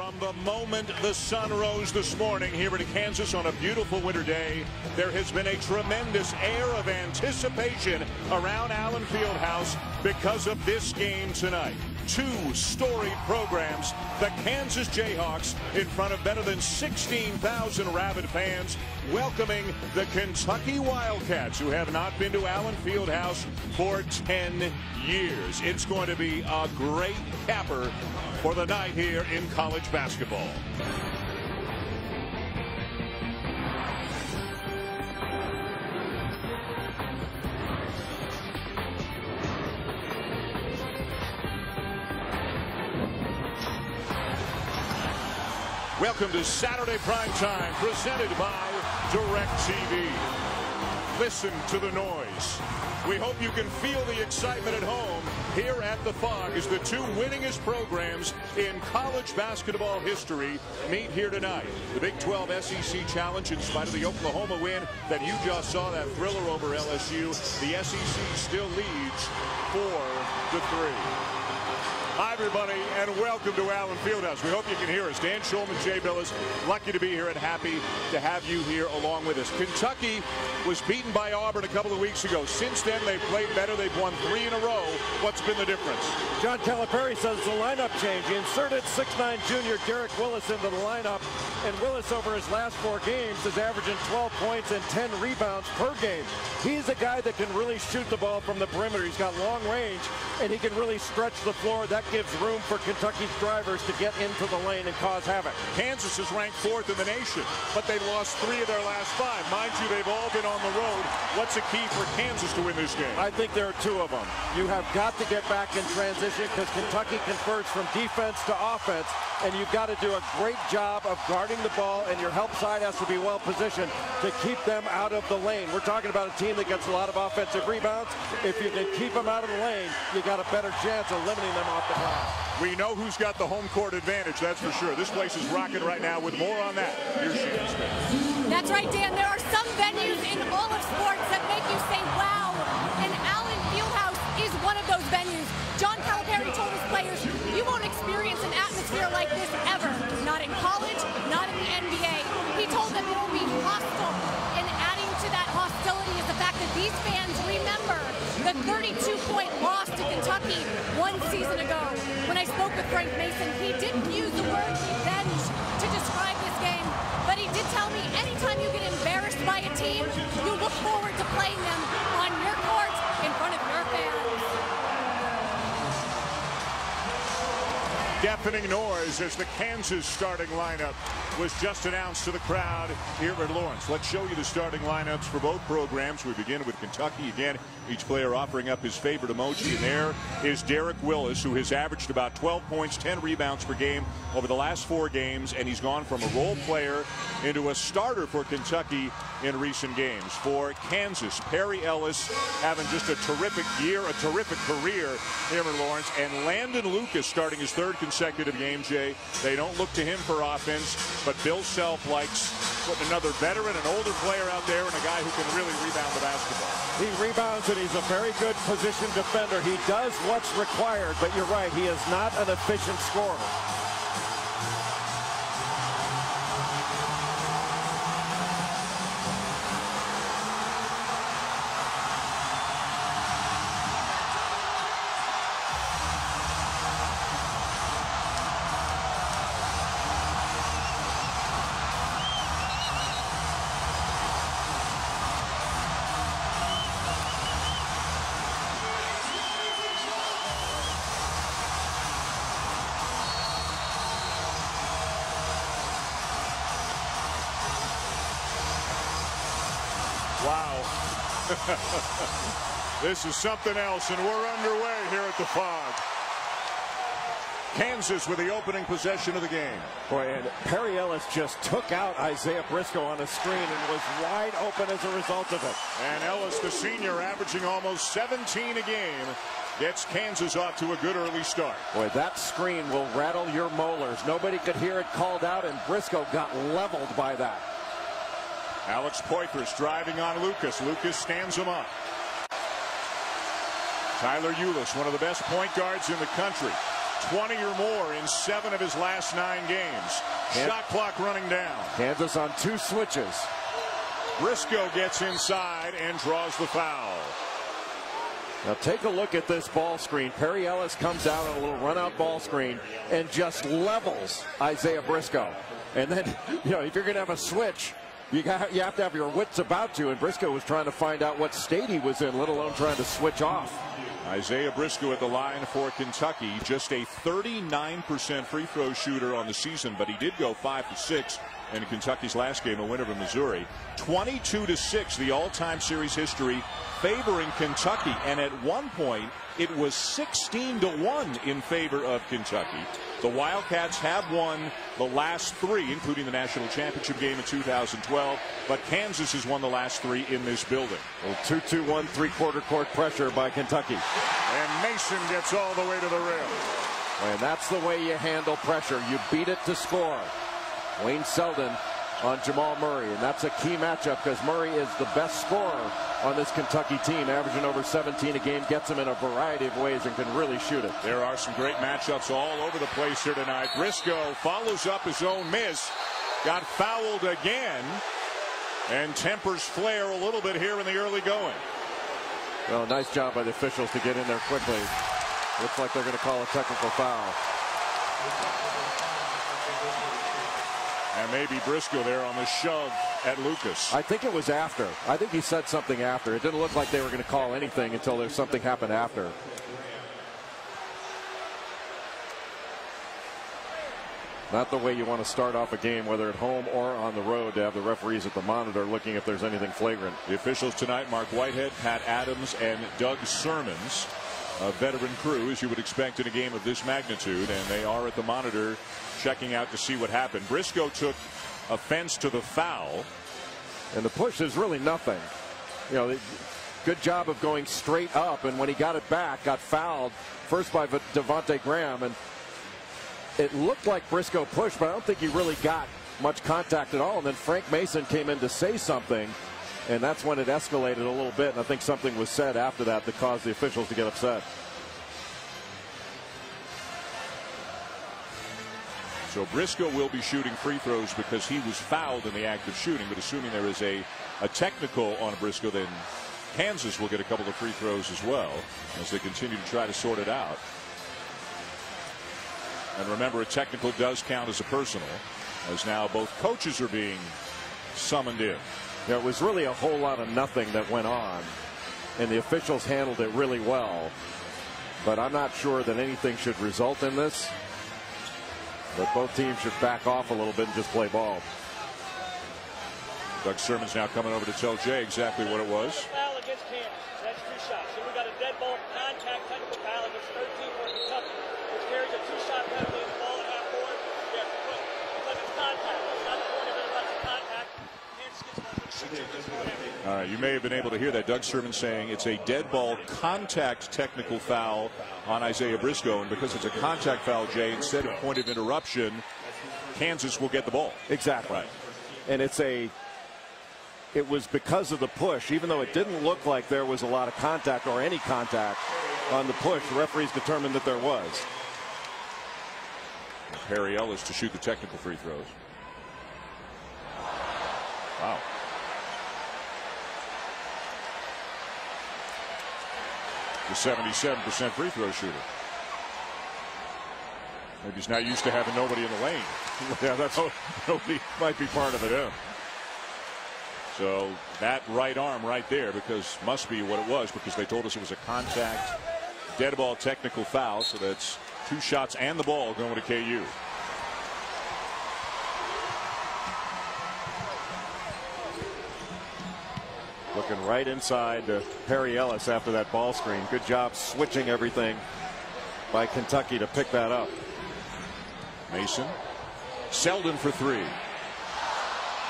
From the moment the sun rose this morning here in Kansas on a beautiful winter day, there has been a tremendous air of anticipation around Allen Fieldhouse because of this game tonight. Two storied programs, the Kansas Jayhawks in front of better than 16,000 rabid fans, welcoming the Kentucky Wildcats, who have not been to Allen Fieldhouse for 10 years. It's going to be a great capper for the night here in college basketball. Welcome to Saturday Prime Time, presented by DirecTV. Listen to the noise. We hope you can feel the excitement at home here at the Phog as the two winningest programs in college basketball history meet here tonight. The Big 12 SEC Challenge, in spite of the Oklahoma win that you just saw, that thriller over LSU, the SEC still leads four to three. Hi, everybody, and welcome to Allen Fieldhouse. We hope you can hear us. Dan Shulman, Jay Bilas, lucky to be here and happy to have you here along with us. Kentucky was beaten by Auburn a couple of weeks ago. Since then, they've played better. They've won three in a row. What's been the difference? John Calipari says the lineup change. He inserted 6'9 junior Derek Willis into the lineup, and Willis over his last four games is averaging 12 points and 10 rebounds per game. He's a guy that can really shoot the ball from the perimeter. He's got long range, and he can really stretch the floor. That gives room for Kentucky's drivers to get into the lane and cause havoc. Kansas is ranked fourth in the nation, but they lost three of their last five. Mind you, they've all been on the road. What's the key for Kansas to win this game? I think there are two of them. You have got to get back in transition because Kentucky converts from defense to offense, and you've got to do a great job of guarding the ball, and your help side has to be well positioned to keep them out of the lane. We're talking about a team that gets a lot of offensive rebounds. If you can keep them out of the lane, you got a better chance of limiting them off the glass. We know who's got the home court advantage, that's for sure. This place is rocking right now with more on that. Here's Shannon Smith. That's right, Dan. There are some venues in all of sports that make you say, wow, and Allen Fieldhouse is one of those venues. John Calipari told his players, atmosphere like this ever. Not in college, not in the NBA. He told them it will be hostile, and adding to that hostility is the fact that these fans remember the 32-point loss to Kentucky one season ago. When I spoke with Frank Mason, he didn't use the word revenge to describe this game, but he did tell me anytime you get embarrassed by a team, you look forward to playing them Deafening noise as the Kansas starting lineup was just announced to the crowd here at Lawrence. Let's show you the starting lineups for both programs. We begin with Kentucky again. Each player offering up his favorite emoji. And there is Derek Willis, who has averaged about 12 points, 10 rebounds per game over the last four games. And he's gone from a role player into a starter for Kentucky in recent games. For Kansas, Perry Ellis having just a terrific year, a terrific career here in Lawrence. And Landon Lucas starting his third consecutive game, Jay. They don't look to him for offense, but Bill Self likes putting another veteran, an older player out there, and a guy who can really rebound the basketball. He rebounds and he's a very good position defender. He does what's required, but you're right, he is not an efficient scorer. This is something else, and we're underway here at the Phog. Kansas with the opening possession of the game. Boy, and Perry Ellis just took out Isaiah Briscoe on a screen and was wide open as a result of it. And Ellis, the senior, averaging almost 17 a game, gets Kansas off to a good early start. Boy, that screen will rattle your molars. Nobody could hear it called out, and Briscoe got leveled by that. Alex Poythress driving on Lucas. Lucas stands him up. Tyler Ulis, one of the best point guards in the country. 20 or more in seven of his last nine games. Shot clock running down. Kansas on two switches. Briscoe gets inside and draws the foul. Now take a look at this ball screen. Perry Ellis comes out on a little run out ball screen and just levels Isaiah Briscoe. And then, you know, if you're going to have a switch, you got you have to have your wits about you. And Briscoe was trying to find out what state he was in, let alone trying to switch off. Isaiah Briscoe at the line for Kentucky, just a 39% free throw shooter on the season, but he did go five for six in Kentucky's last game, a win over Missouri. 22 to 6, the all-time series history favoring Kentucky. And at one point, it was 16 to 1 in favor of Kentucky. The Wildcats have won the last three, including the national championship game in 2012. But Kansas has won the last three in this building. 2 2 1 three quarter court pressure by Kentucky. And Mason gets all the way to the rim. And that's the way you handle pressure. You beat it to score. Wayne Selden on Jamal Murray. And that's a key matchup because Murray is the best scorer on this Kentucky team, averaging over 17 a game, gets him in a variety of ways and can really shoot it. There are some great matchups all over the place here tonight. Briscoe follows up his own miss, got fouled again, and tempers Flare a little bit here in the early going. Well, nice job by the officials to get in there quickly. Looks like they're going to call a technical foul. And maybe Briscoe there on the shove at Lucas. I think it was after. I think he said something after. It didn't look like they were going to call anything until there's something happened after. Not the way you want to start off a game, whether at home or on the road, to have the referees at the monitor looking if there's anything flagrant. The officials tonight Mark Whitehead, Pat Adams, and Doug Sirmons. A veteran crew, as you would expect in a game of this magnitude, and they are at the monitor checking out to see what happened. Briscoe took offense to the foul. And the push is really nothing. You know, good job of going straight up, and when he got it back, got fouled first by Devonte Graham, and it looked like Briscoe pushed, but I don't think he really got much contact at all. And then Frank Mason came in to say something, and that's when it escalated a little bit. And I think something was said after that that caused the officials to get upset. So Briscoe will be shooting free throws because he was fouled in the act of shooting. But assuming there is a, a technical on Briscoe, then Kansas will get a couple of free throws as well as they continue to try to sort it out. And remember, a technical does count as a personal, as now both coaches are being summoned in. There was really a whole lot of nothing that went on, and the officials handled it really well. But I'm not sure that anything should result in this. But both teams should back off a little bit and just play ball. Doug Sirmons now coming over to tell Jay exactly what it was. Foul against Kansas. That's two shots. So we got a dead ball contact technical foul against 13 for Kentucky, which carries a two-shot penalty in the ball at half court. We have to put because it's contact. It's not the point of it contact. Kansas gets one. All right, you may have been able to hear that. Doug Sirmons saying it's a dead ball contact technical foul on Isaiah Briscoe. And because it's a contact foul, Jay, instead of point of interruption, Kansas will get the ball. Exactly. Right. And it's a it was because of the push, even though it didn't look like there was a lot of contact or any contact on the push, the referees determined that there was. Perry Ellis to shoot the technical free throws. Wow. The 77% free throw shooter. Maybe he's not used to having nobody in the lane. yeah, that's nobody might be part of it. Yeah. So that right arm right there, because must be what it was, because they told us it was a contact dead ball technical foul. So that's two shots and the ball going to KU. Looking right inside to Perry Ellis after that ball screen. Good job switching everything by Kentucky to pick that up. Mason. Selden for three.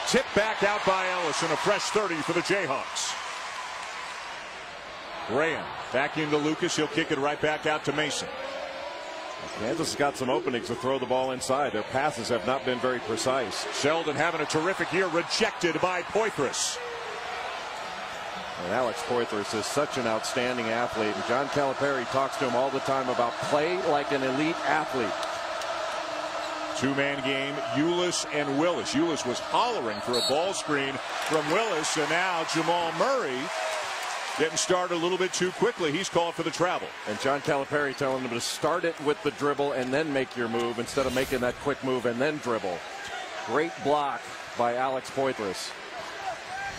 Tip back out by Ellis and a fresh 30 for the Jayhawks. Graham back into Lucas. He'll kick it right back out to Mason. Kansas has got some openings to throw the ball inside. Their passes have not been very precise. Selden having a terrific year rejected by Poythress. And Alex Poythress is such an outstanding athlete. And John Calipari talks to him all the time about play like an elite athlete. Two-man game, Ulis and Willis. Ulis was hollering for a ball screen from Willis, and now Jamal Murray getting started a little bit too quickly. He's called for the travel. And John Calipari telling him to start it with the dribble and then make your move instead of making that quick move and then dribble. Great block by Alex Poythress,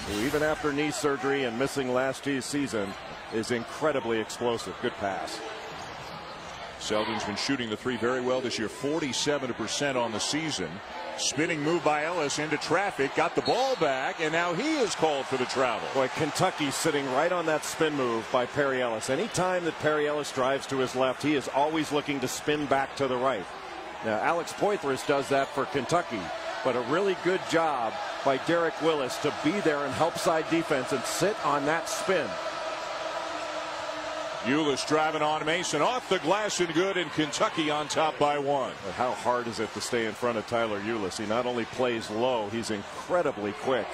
who even after knee surgery and missing last year's season is incredibly explosive. Good pass. Selden's been shooting the three very well this year, 47% on the season. Spinning move by Ellis into traffic, got the ball back, and now he is called for the travel. Boy, Kentucky sitting right on that spin move by Perry Ellis. Anytime that Perry Ellis drives to his left, he is always looking to spin back to the right. Now, Alex Poythress does that for Kentucky, but a really good job by Derek Willis to be there and help side defense and sit on that spin. Ulis driving on Mason off the glass and good and Kentucky on top by one. How hard is it to stay in front of Tyler Ulis? He not only plays low, he's incredibly quick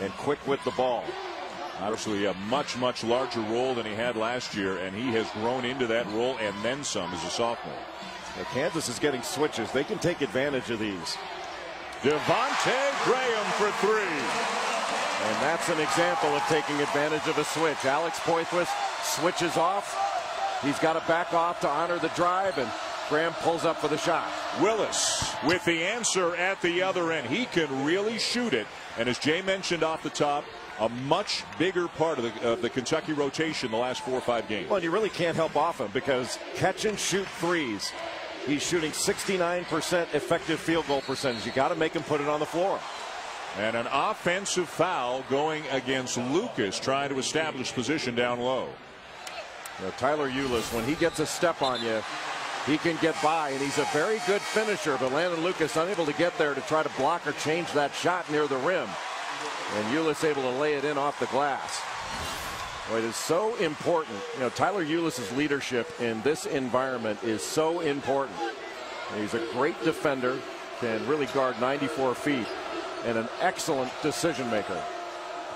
and quick with the ball. Obviously a much, much larger role than he had last year, and he has grown into that role and then some as a sophomore. Now, Kansas is getting switches. They can take advantage of these. Devonte Graham for three. And that's an example of taking advantage of a switch. Alex Poythress switches off. He's got to back off to honor the drive, and Graham pulls up for the shot. Willis with the answer at the other end. He can really shoot it. And as Jay mentioned off the top, a much bigger part of the, of the Kentucky rotation the last four or five games. Well, you really can't help off him because catch and shoot threes. He's shooting 69% effective field goal percentage. You got to make him put it on the floor. And an offensive foul going against Lucas trying to establish position down low. Now, Tyler Ulis, when he gets a step on you, he can get by, and he's a very good finisher. But Landon Lucas unable to get there to try to block or change that shot near the rim. And Ulis able to lay it in off the glass. Well, it is so important. You know, Tyler Ulis's leadership in this environment is so important. He's a great defender, can really guard 94 feet and an excellent decision maker.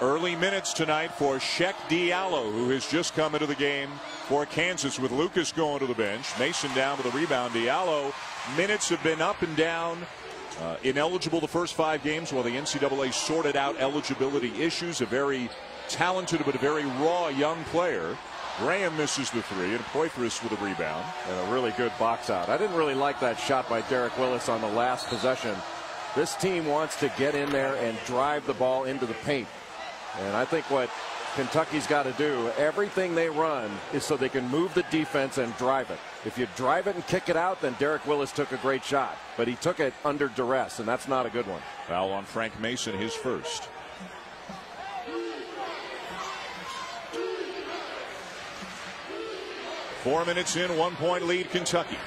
Early minutes tonight for Cheick Diallo, who has just come into the game for Kansas with Lucas going to the bench. Mason down with a rebound. Diallo, minutes have been up and down. Uh, ineligible the first five games while the NCAA sorted out eligibility issues. A very talented but a very raw young player. Graham misses the three and Poythress with a rebound. And a really good box out. I didn't really like that shot by Derek Willis on the last possession. This team wants to get in there and drive the ball into the paint. And I think what Kentucky's got to do, everything they run is so they can move the defense and drive it. If you drive it and kick it out, then Derek Willis took a great shot. But he took it under duress, and that's not a good one. Foul on Frank Mason, his first. Four minutes in, one point lead, Kentucky.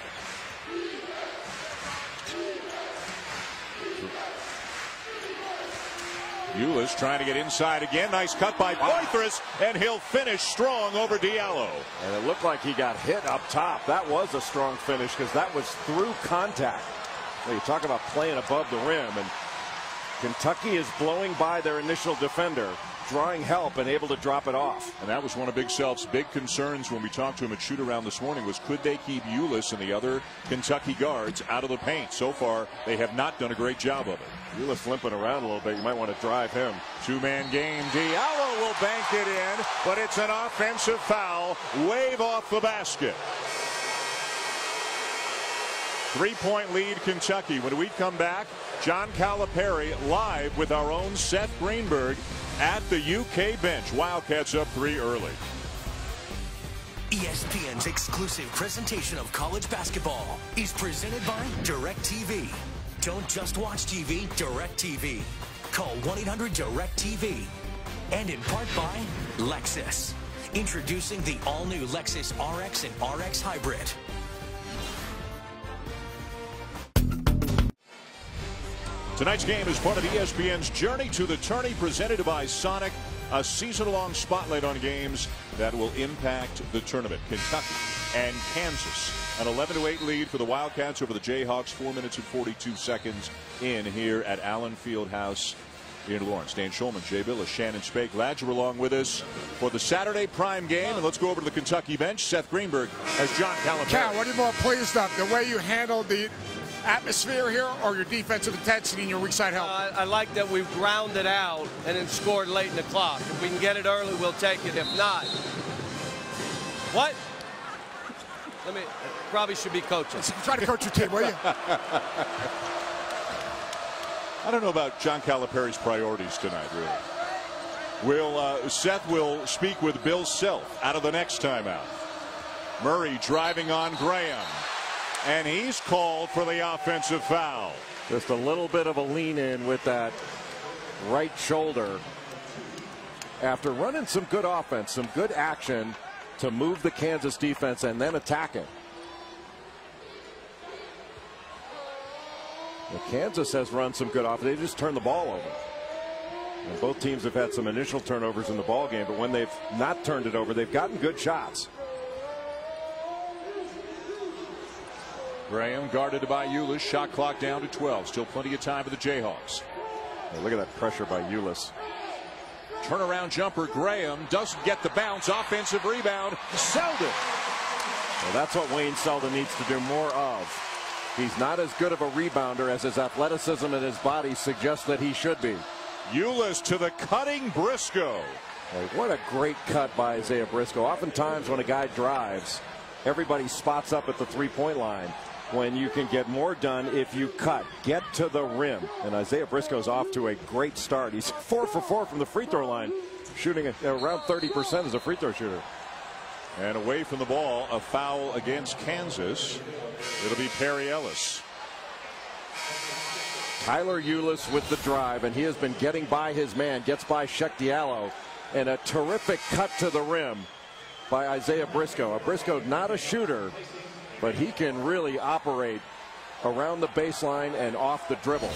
Ulis trying to get inside again. Nice cut by Poythress, and he'll finish strong over Diallo. And it looked like he got hit up top. That was a strong finish because that was through contact. Well, you talk about playing above the rim, and Kentucky is blowing by their initial defender drawing help and able to drop it off. And that was one of Big Self's big concerns when we talked to him at shoot around this morning was could they keep Ulis and the other Kentucky guards out of the paint? So far, they have not done a great job of it. Ulis limping around a little bit. You might want to drive him. Two-man game. Diallo will bank it in, but it's an offensive foul. Wave off the basket. Three-point lead Kentucky. When we come back, John Calipari live with our own Seth Greenberg at the UK bench. Wildcats up three early. ESPN's exclusive presentation of college basketball is presented by DirecTV. Don't just watch TV, DirecTV. Call 1-800-DIRECTV. And in part by Lexus. Introducing the all-new Lexus RX and RX Hybrid. Tonight's game is part of the ESPN's Journey to the Tourney presented by Sonic, a season-long spotlight on games that will impact the tournament. Kentucky and Kansas. An 11-8 lead for the Wildcats over the Jayhawks. 4 minutes and 42 seconds in here at Allen Fieldhouse in Lawrence. Dan Shulman, Jay Bilas, Shannon Spake. Glad you were along with us for the Saturday prime game. And let's go over to the Kentucky bench. Seth Greenberg has John Calipari. Cal, what are you more pleased of? The way you handled the atmosphere here or your defensive intensity and your weak side help? Uh, I like that we've grounded out and then scored late in the clock. If we can get it early, we'll take it. If not, what? Let me, probably should be coaching. Try to coach your team, will you? I don't know about John Calipari's priorities tonight, really. Will uh, Seth will speak with Bill Self out of the next timeout. Murray driving on Graham, and he's called for the offensive foul. Just a little bit of a lean in with that right shoulder. After running some good offense, some good action to move the Kansas defense and then attack it. Well, Kansas has run some good offense. They just turned the ball over. And both teams have had some initial turnovers in the ball game, but when they've not turned it over, they've gotten good shots. Graham guarded by Ulis. Shot clock down to 12. Still plenty of time for the Jayhawks. look at that pressure by Ulis. Turnaround jumper. Graham doesn't get the bounce. Offensive rebound. Selden. Well, that's what Wayne Selden needs to do more of. He's not as good of a rebounder as his athleticism and his body suggest that he should be. Ulis to the cutting Briscoe. what a great cut by Isaiah Briscoe. Oftentimes when a guy drives, everybody spots up at the three-point line when you can get more done if you cut. Get to the rim. And Isaiah Briscoe's off to a great start. He's four for four from the free throw line, shooting around 30% as a free throw shooter. And away from the ball, a foul against Kansas. It'll be Perry Ellis. Tyler Ulis with the drive, and he has been getting by his man, gets by Cheick Diallo, and a terrific cut to the rim by Isaiah Briscoe. A Briscoe not a shooter, but he can really operate around the baseline and off the dribble.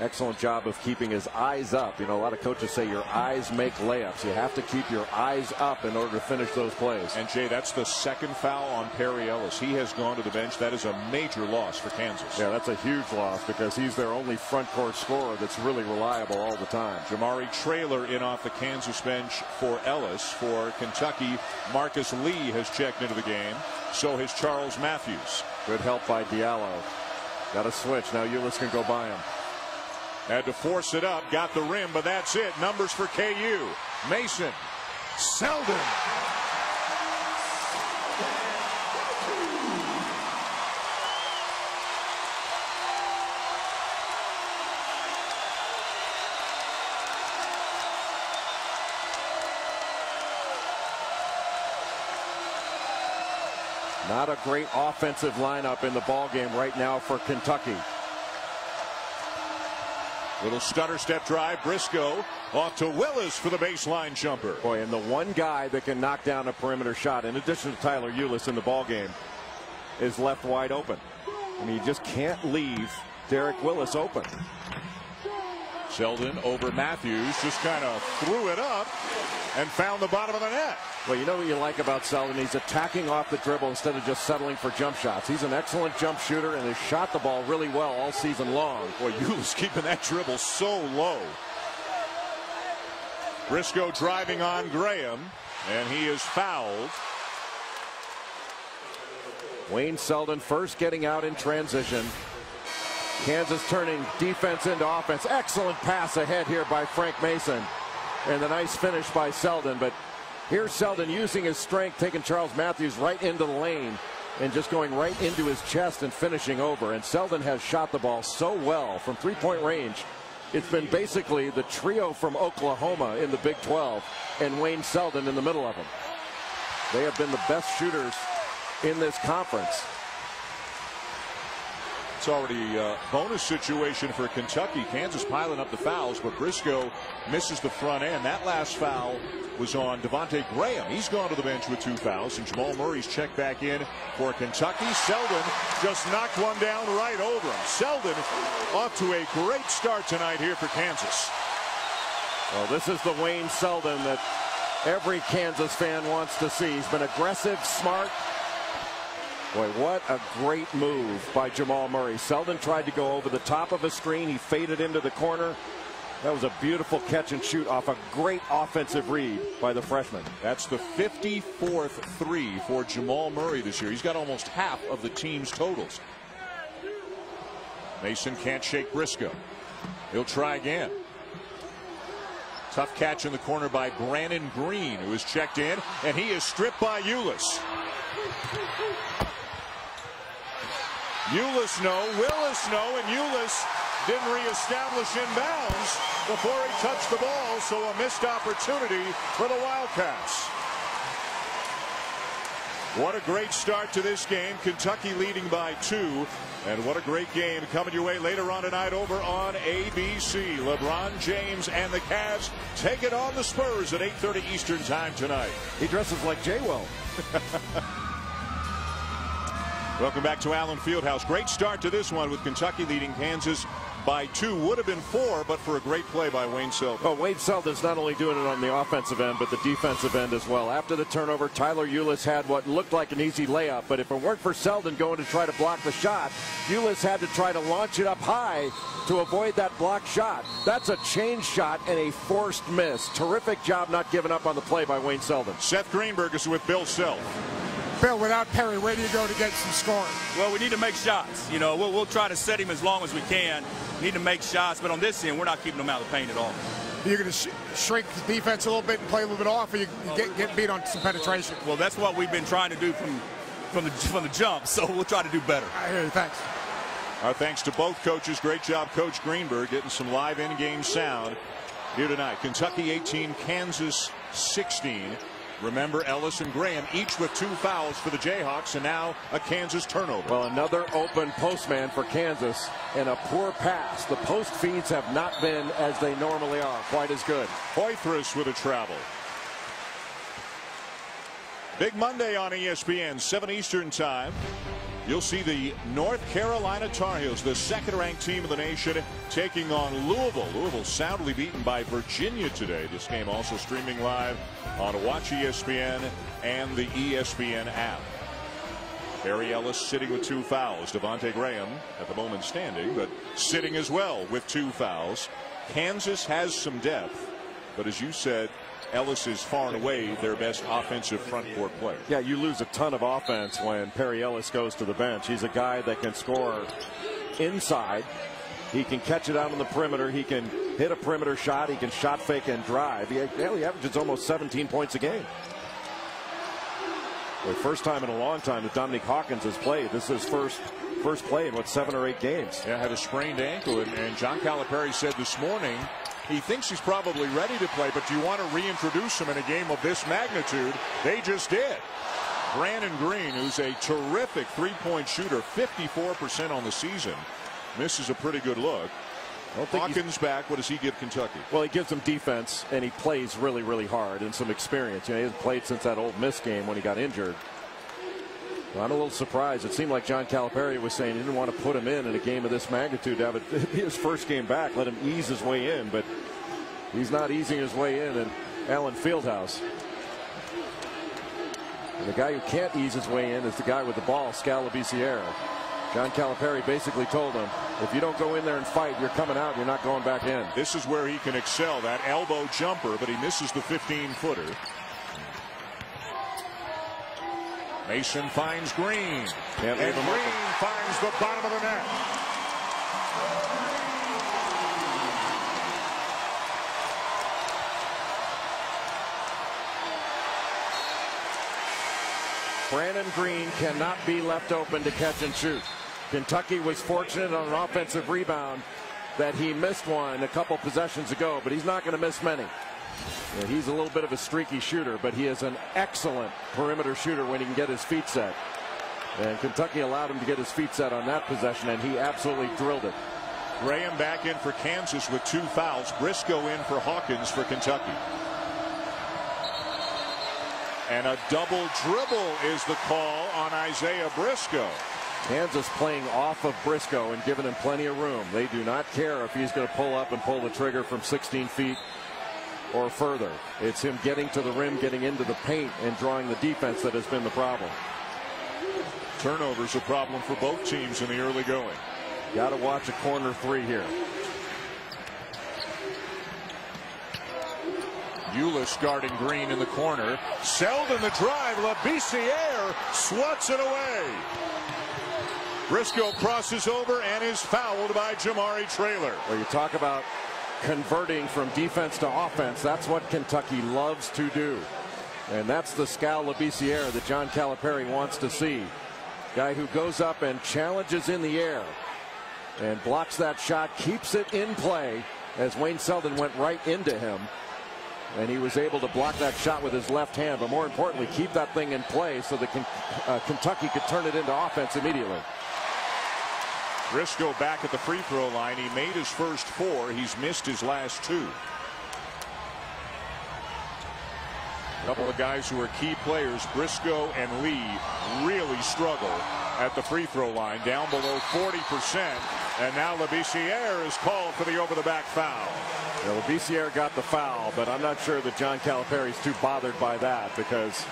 Excellent job of keeping his eyes up. You know, a lot of coaches say your eyes make layups. You have to keep your eyes up in order to finish those plays. And Jay, that's the second foul on Perry Ellis. He has gone to the bench. That is a major loss for Kansas. Yeah, that's a huge loss because he's their only front court scorer that's really reliable all the time. Jamari Traylor in off the Kansas bench for Ellis. For Kentucky, Marcus Lee has checked into the game. So has Charles Matthews. Good help by Diallo. Got a switch. Now Ulis can go by him. Had to force it up, got the rim, but that's it. Numbers for KU. Mason, Selden. Not a great offensive lineup in the ball game right now for Kentucky. Little stutter step drive. Briscoe off to Willis for the baseline jumper. Boy, and the one guy that can knock down a perimeter shot, in addition to Tyler Ulis in the ball game, is left wide open. I mean, you just can't leave Derek Willis open. Selden over Matthews just kind of threw it up and found the bottom of the net. Well, you know what you like about Selden? He's attacking off the dribble instead of just settling for jump shots. He's an excellent jump shooter and has shot the ball really well all season long. Boy, Ulis keeping that dribble so low. Briscoe driving on Graham, and he is fouled. Wayne Selden first getting out in transition. Kansas turning defense into offense. Excellent pass ahead here by Frank Mason. And the nice finish by Selden. But here's Selden using his strength, taking Charles Matthews right into the lane and just going right into his chest and finishing over. And Selden has shot the ball so well from three-point range. It's been basically the trio from Oklahoma in the Big 12 and Wayne Selden in the middle of them. They have been the best shooters in this conference. It's already a bonus situation for Kentucky. Kansas piling up the fouls, but Briscoe misses the front end. That last foul was on Devonte Graham. He's gone to the bench with two fouls, and Jamal Murray's checked back in for Kentucky. Selden just knocked one down right over him. Selden off to a great start tonight here for Kansas. Well, this is the Wayne Selden that every Kansas fan wants to see. He's been aggressive, smart, Boy, what a great move by Jamal Murray. Selden tried to go over the top of a screen. He faded into the corner. That was a beautiful catch and shoot off a great offensive read by the freshman. That's the 54th three for Jamal Murray this year. He's got almost half of the team's totals. Mason can't shake Briscoe. He'll try again. Tough catch in the corner by Brannen Greene, who is checked in, and he is stripped by Ulis. Ulis no, Willis no, and Ulis didn't reestablish inbounds before he touched the ball, so a missed opportunity for the Wildcats. What a great start to this game. Kentucky leading by two. And what a great game coming your way later on tonight over on ABC. LeBron James and the Cavs take it on the Spurs at 8.30 Eastern time tonight. He dresses like J-Well. Welcome back to Allen Fieldhouse. Great start to this one with Kentucky leading Kansas by two. Would have been four, but for a great play by Wayne Selden. Well, Wayne Selden's not only doing it on the offensive end, but the defensive end as well. After the turnover, Tyler Ulis had what looked like an easy layup, but if it weren't for Selden going to try to block the shot, Ulis had to try to launch it up high to avoid that block shot. That's a change shot and a forced miss. Terrific job not giving up on the play by Wayne Selden. Seth Greenberg is with Bill Self. Bill, without Perry, where do you go to get some scoring? Well, we need to make shots. You know, we'll, we'll try to set him as long as we can. We need to make shots, but on this end, we're not keeping them out of the paint at all. You're going to sh shrink the defense a little bit and play a little bit off, or you get, get beat on some penetration? Well, that's what we've been trying to do from from the from the jump. So we'll try to do better. I hear you. Thanks. Our thanks to both coaches. Great job, Coach Greenberg, getting some live in-game sound here tonight. Kentucky 18, Kansas 16. Remember Ellis and Graham each with two fouls for the Jayhawks and now a Kansas turnover. Well another open postman for Kansas and a poor pass. The post feeds have not been as they normally are quite as good. Poythress with a travel. Big Monday on ESPN 7 Eastern time. You'll see the North Carolina Tar Heels, the second ranked team of the nation, taking on Louisville. Louisville soundly beaten by Virginia today. This game also streaming live on Watch ESPN and the ESPN app. Perry Ellis sitting with two fouls. Devonte Graham at the moment standing, but sitting as well with two fouls. Kansas has some depth, but as you said, Ellis is far and away their best offensive front court player. Yeah, you lose a ton of offense when Perry Ellis goes to the bench. He's a guy that can score inside. He can catch it out on the perimeter. He can hit a perimeter shot. He can shot fake and drive. He, he averages almost 17 points a game. The first time in a long time that Dominique Hawkins has played. This is his first first play in what seven or eight games. Yeah, had a sprained ankle, and, and John Calipari said this morning he thinks he's probably ready to play, but do you want to reintroduce him in a game of this magnitude? They just did. Brannen Greene, who's a terrific three-point shooter, 54% on the season, misses a pretty good look. Hawkins back. What does he give Kentucky? Well, he gives them defense, and he plays really, really hard and some experience. You know, he hasn't played since that Ole Miss game when he got injured. I'm a little surprised. It seemed like John Calipari was saying he didn't want to put him in in a game of this magnitude have it be his first game back, let him ease his way in, but he's not easing his way in in Allen Fieldhouse. And the guy who can't ease his way in is the guy with the ball, Skal Labissiere. John Calipari basically told him, if you don't go in there and fight, you're coming out, you're not going back in. This is where he can excel, that elbow jumper, but he misses the 15-footer. Mason finds Greene. Can't and Greene finds the bottom of the net. Brannen Greene cannot be left open to catch and shoot. Kentucky was fortunate on an offensive rebound that he missed one a couple possessions ago, but he's not going to miss many. Yeah, he's a little bit of a streaky shooter, but he is an excellent perimeter shooter when he can get his feet set. And Kentucky allowed him to get his feet set on that possession, and he absolutely drilled it. Graham back in for Kansas with two fouls. Briscoe in for Hawkins for Kentucky. And a double dribble is the call on Isaiah Briscoe. Kansas playing off of Briscoe and giving him plenty of room. They do not care if he's going to pull up and pull the trigger from 16 feet or further. It's him getting to the rim, getting into the paint, and drawing the defense that has been the problem. Turnovers a problem for both teams in the early going. Got to watch a corner three here. Ulis guarding Greene in the corner. Selden the drive. Labissiere swats it away. Briscoe crosses over and is fouled by Jamari Traylor. Well, you talk about converting from defense to offense. That's what Kentucky loves to do. And that's the Skal Labissiere that John Calipari wants to see. Guy who goes up and challenges in the air and blocks that shot, keeps it in play as Wayne Selden went right into him. And he was able to block that shot with his left hand, but more importantly, keep that thing in play so that uh, Kentucky could turn it into offense immediately. Briscoe back at the free throw line. He made his first four. He's missed his last two. A couple of guys who are key players, Briscoe and Lee, really struggle at the free throw line, down below 40%. And now Labissiere is called for the over the back foul. Yeah, Labissiere got the foul, but I'm not sure that John Calipari is too bothered by that because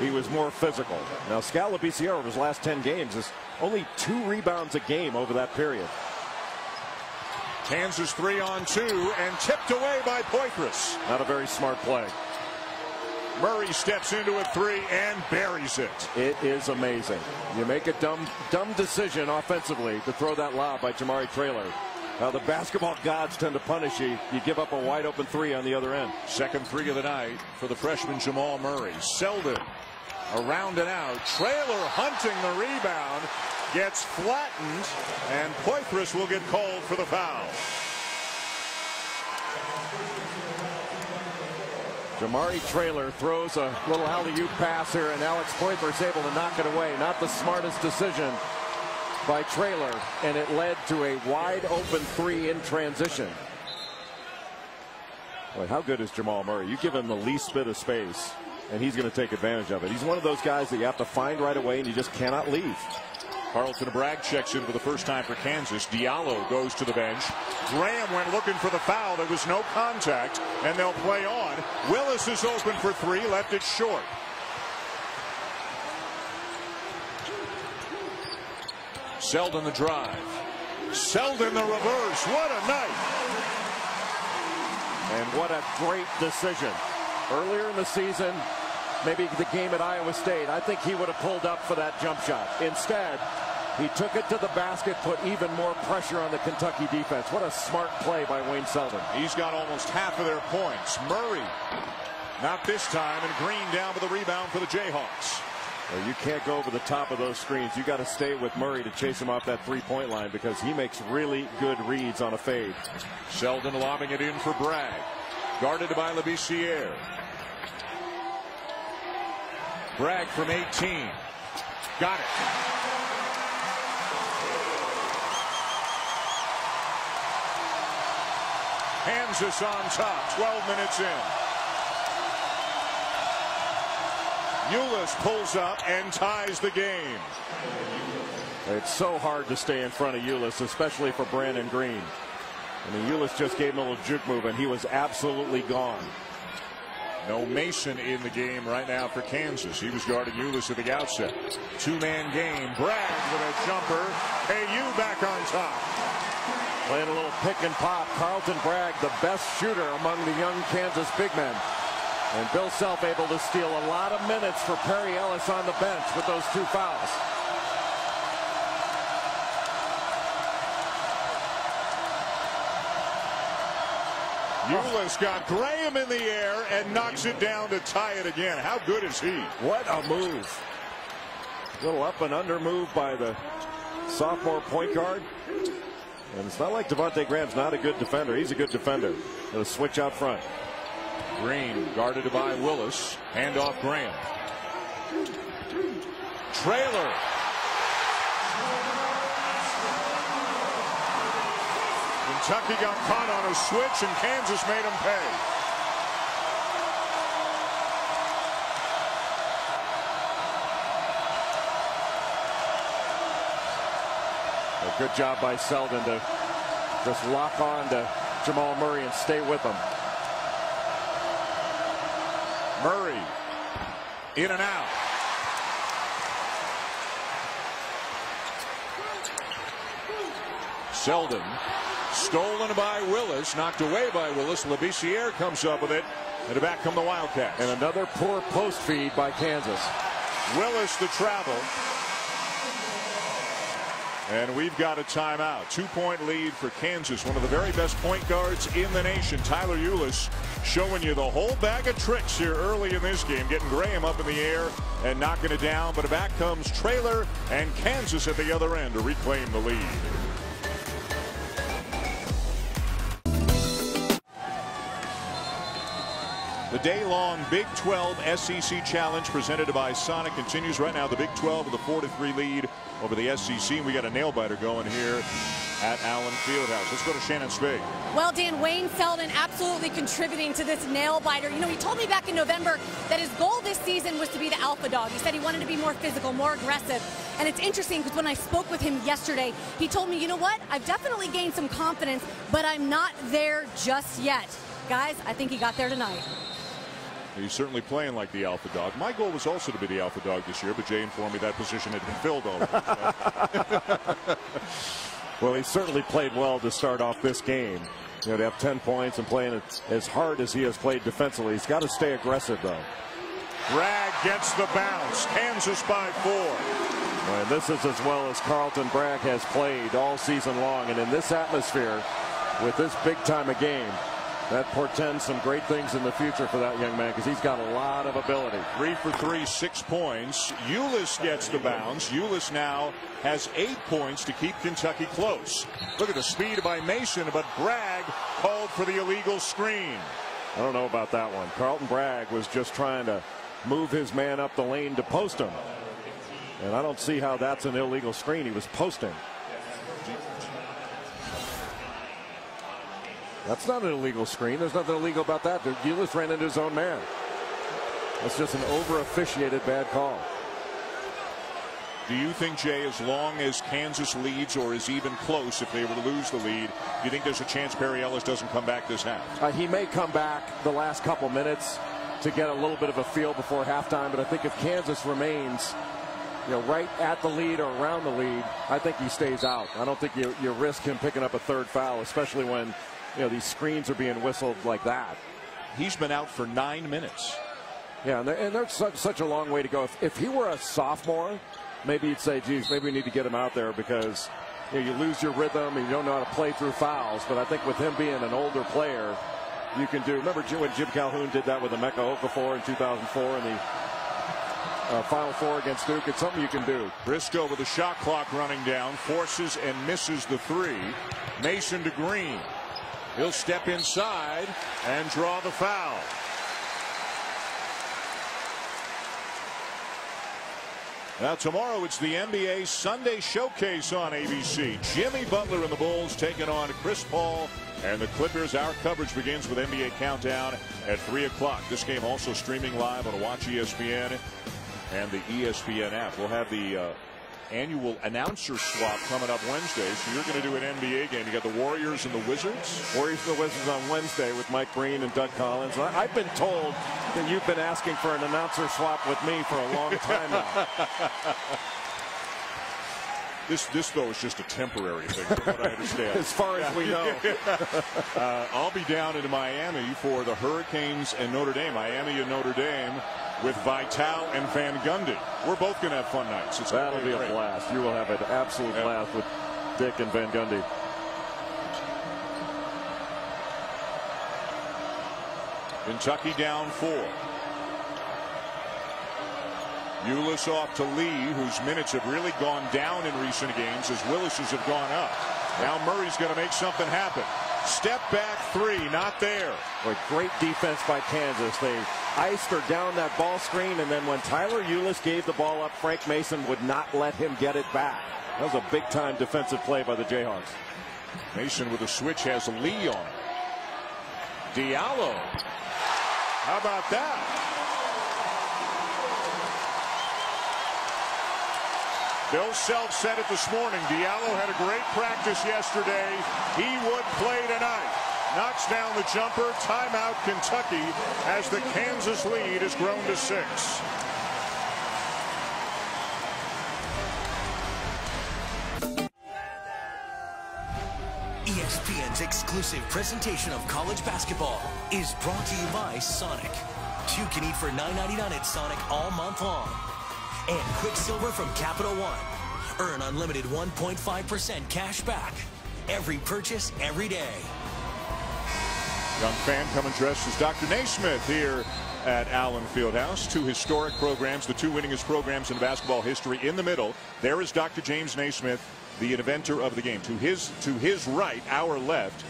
he was more physical. Now, Skal Labissiere over his last 10 games is only two rebounds a game over that period. Kansas three on two and tipped away by Poythress. Not a very smart play. Murray steps into a three and buries it. It is amazing. You make a dumb, dumb decision offensively to throw that lob by Jamari Traylor. Now the basketball gods tend to punish you. You give up a wide open three on the other end. Second three of the night for the freshman Jamal Murray. Selden around and out. Traylor hunting the rebound. Gets flattened. And Poythress will get called for the foul. Jamari Traylor throws a little alley-oop pass here, and Alex Poythress able to knock it away. Not the smartest decision by Traylor, and it led to a wide open three in transition. Boy, how good is Jamal Murray? You give him the least bit of space, and he's going to take advantage of it. He's one of those guys that you have to find right away, and you just cannot leave. Carlton Bragg checks in for the first time for Kansas. Diallo goes to the bench. Graham went looking for the foul. There was no contact, and they'll play on. Willis is open for three, left it short. Selden the drive. Selden the reverse. What a night. And what a great decision. Earlier in the season, maybe the game at Iowa State, I think he would have pulled up for that jump shot. Instead, he took it to the basket, put even more pressure on the Kentucky defense. What a smart play by Wayne Selden. He's got almost half of their points. Murray, not this time, and Greene down for the rebound for the Jayhawks. Well, you can't go over the top of those screens. You got to stay with Murray to chase him off that three-point line because he makes really good reads on a fade. Selden lobbing it in for Bragg. Guarded by Labissiere. Bragg from 18. Got it. Kansas on top, 12 minutes in. Ulis pulls up and ties the game. It's so hard to stay in front of Ulis, especially for Brannen Greene. I mean, Ulis just gave him a little juke move, and he was absolutely gone. No Mason in the game right now for Kansas. He was guarding Ulis at the outset. Two-man game. Bragg with a jumper. AU back on top. Playing a little pick and pop. Carlton Bragg, the best shooter among the young Kansas big men. And Bill Self able to steal a lot of minutes for Perry Ellis on the bench with those two fouls. Ulis got Graham in the air and knocks it down to tie it again. How good is he? What a move. Little up and under move by the sophomore point guard. And it's not like Devonte Graham's not a good defender. He's a good defender. Gonna switch out front. Greene guarded by Willis. Hand off Graham. Traylor. Kentucky got caught on a switch and Kansas made them pay. A good job by Selden to just lock on to Jamal Murray and stay with him. Murray in and out. Selden stolen by Willis, knocked away by Willis. Labissiere comes up with it. And back come the Wildcats. And another poor post feed by Kansas. Willis the travel. And we've got a timeout. Two-point lead for Kansas. One of the very best point guards in the nation. Tyler Ulis showing you the whole bag of tricks here early in this game. Getting Graham up in the air and knocking it down. But back comes Traylor and Kansas at the other end to reclaim the lead. The day-long Big 12 SEC Challenge presented by Sonic continues right now. The Big 12 with a 4-3 lead over the SEC. We got a nail-biter going here at Allen Fieldhouse. Let's go to Shannon Spake. Well, Dan, Wayne Selden absolutely contributing to this nail-biter. You know, he told me back in November that his goal this season was to be the alpha dog. He said he wanted to be more physical, more aggressive. And it's interesting because when I spoke with him yesterday, he told me, you know what? I've definitely gained some confidence, but I'm not there just yet. Guys, I think he got there tonight. He's certainly playing like the alpha dog. My goal was also to be the alpha dog this year, but Jay informed me that position had been filled already. well, he certainly played well to start off this game. You know, to have 10 points and playing as hard as he has played defensively. He's got to stay aggressive, though. Bragg gets the bounce. Kansas by four. And this is as well as Carlton Bragg has played all season long. And in this atmosphere, with this big time of game, that portends some great things in the future for that young man because he's got a lot of ability. Three for three, six points. Ulis gets the bounce. Ulis now has eight points to keep Kentucky close. Look at the speed by Mason, but Bragg called for the illegal screen. I don't know about that one. Carlton Bragg was just trying to move his man up the lane to post him. And I don't see how that's an illegal screen. He was posting. That's not an illegal screen. There's nothing illegal about that. Ulis ran into his own man. That's just an over officiated bad call. Do you think, Jay, as long as Kansas leads or is even close, if they were to lose the lead, do you think there's a chance Perry Ellis doesn't come back this half? Uh, he may come back the last couple minutes to get a little bit of a feel before halftime, but I think if Kansas remains you know, right at the lead or around the lead, I think he stays out. I don't think you, you risk him picking up a third foul, especially when you know, these screens are being whistled like that. He's been out for nine minutes. Yeah, and, and there's such, such, a long way to go. If, if, he were a sophomore, maybe you'd say, geez, maybe we need to get him out there because you, know, you lose your rhythm and you don't know how to play through fouls. But I think with him being an older player, you can do. Remember when Jim Calhoun did that with Emeka Okafor in 2004 in the uh, Final Four against Duke? It's something you can do. Briscoe with the shot clock running down, forces and misses the three. Mason to Greene. He'll step inside and draw the foul. Now tomorrow it's the NBA Sunday Showcase on ABC. Jimmy Butler and the Bulls taking on Chris Paul and the Clippers. Our coverage begins with NBA Countdown at 3 o'clock. This game also streaming live on Watch ESPN and the ESPN app. We'll have the uh, annual announcer swap coming up Wednesday. So you're going to do an NBA game. You got the Warriors and the Wizards. Warriors and the Wizards on Wednesday with Mike Breen and Doug Collins. I, have been told that you've been asking for an announcer swap with me for a long time now. This, this though is just a temporary thing, from what I understand. as far as we know. uh, I'll be down in Miami for the Hurricanes and Notre Dame. Miami and Notre Dame with Vitale and Van Gundy. We're both going to have fun nights. It's That'll be great. a blast. You will have an absolute yep. blast with Dick and Van Gundy. Kentucky down four. Ulis off to Lee, whose minutes have really gone down in recent games as Willis's have gone up. Now Murray's going to make something happen. Step back three, not there. Boy, great defense by Kansas. They iced her down that ball screen, and then when Tyler Ulis gave the ball up, Frank Mason would not let him get it back. That was a big-time defensive play by the Jayhawks. Mason with a switch has Lee on. Diallo. How about that? Bill Self said it this morning. Diallo had a great practice yesterday. He would play tonight. Knocks down the jumper. Timeout Kentucky as the Kansas lead has grown to six. ESPN's exclusive presentation of college basketball is brought to you by Sonic. You can eat for $9.99 at Sonic all month long. And Quicksilver from Capital One. Earn unlimited 1.5% cash back. Every purchase, every day. Young fan coming dressed as Dr. Naismith here at Allen Fieldhouse. Two historic programs, the two winningest programs in basketball history. In the middle, there is Dr. James Naismith, the inventor of the game. To his to his right, our left,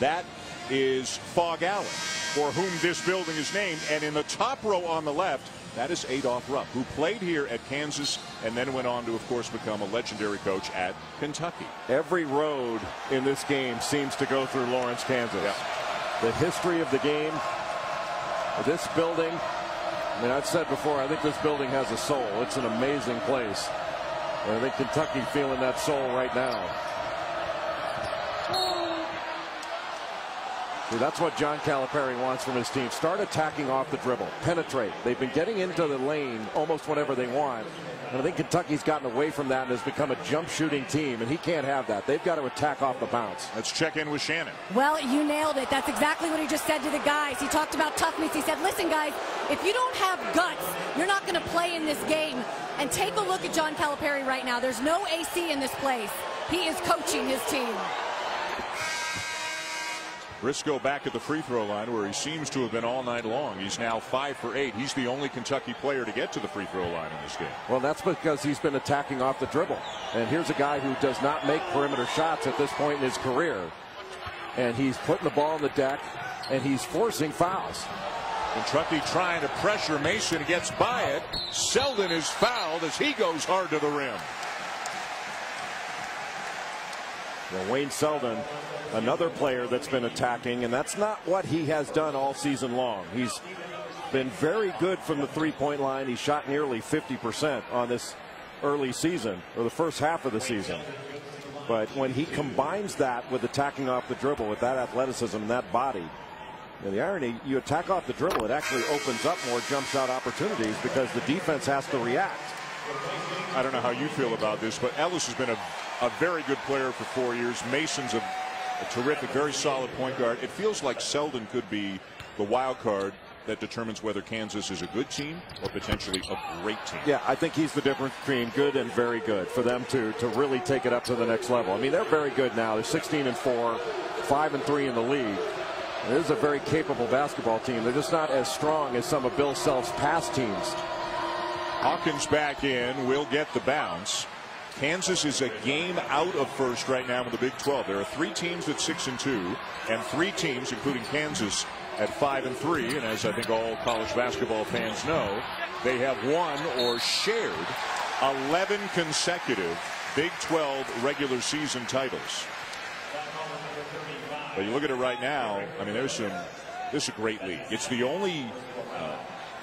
that is Phog Allen, for whom this building is named. And in the top row on the left, that is Adolph Rupp, who played here at Kansas and then went on to, of course, become a legendary coach at Kentucky. Every road in this game seems to go through Lawrence, Kansas. The history of the game, this building, I mean, I've said before, I think this building has a soul. It's an amazing place. And I think Kentucky feeling that soul right now. That's what John Calipari wants from his team. Start attacking off the dribble. Penetrate. They've been getting into the lane almost whenever they want. And I think Kentucky's gotten away from that and has become a jump shooting team, and he can't have that. They've got to attack off the bounce. Let's check in with Shannon. Well, you nailed it. That's exactly what he just said to the guys. He talked about toughness. He said, listen, guys, if you don't have guts, you're not going to play in this game. And take a look at John Calipari right now. There's no AC in this place. He is coaching his team. Briscoe back at the free throw line where he seems to have been all night long. He's now five for eight. He's the only Kentucky player to get to the free throw line in this game. Well, that's because he's been attacking off the dribble. And here's a guy who does not make perimeter shots at this point in his career. And he's putting the ball on the deck and he's forcing fouls. Kentucky trying to pressure Mason gets by it. Selden is fouled as he goes hard to the rim. Well, Wayne Selden, another player that's been attacking, and that's not what he has done all season long. He's been very good from the three-point line. He shot nearly 50% on this early season, or the first half of the season. But when he combines that with attacking off the dribble, with that athleticism and that body, know, the irony, you attack off the dribble, it actually opens up more jump shot opportunities because the defense has to react. I don't know how you feel about this, but Ellis has been a a very good player for four years. Mason's a, a terrific, very solid point guard. It feels like Selden could be the wild card that determines whether Kansas is a good team or potentially a great team. Yeah, I think he's the difference between good and very good for them to to really take it up to the next level. I mean, they're very good now. They're 16 and 4, 5 and 3 in the league. It is a very capable basketball team. They're just not as strong as some of Bill Self's past teams. Hawkins back in, will get the bounce. Kansas is a game out of first right now in the Big 12. There are three teams at six and two, and three teams, including Kansas, at five and three. And as I think all college basketball fans know, they have won or shared 11 consecutive Big 12 regular season titles. But you look at it right now. I mean, there's some. This is a great league. It's the only uh,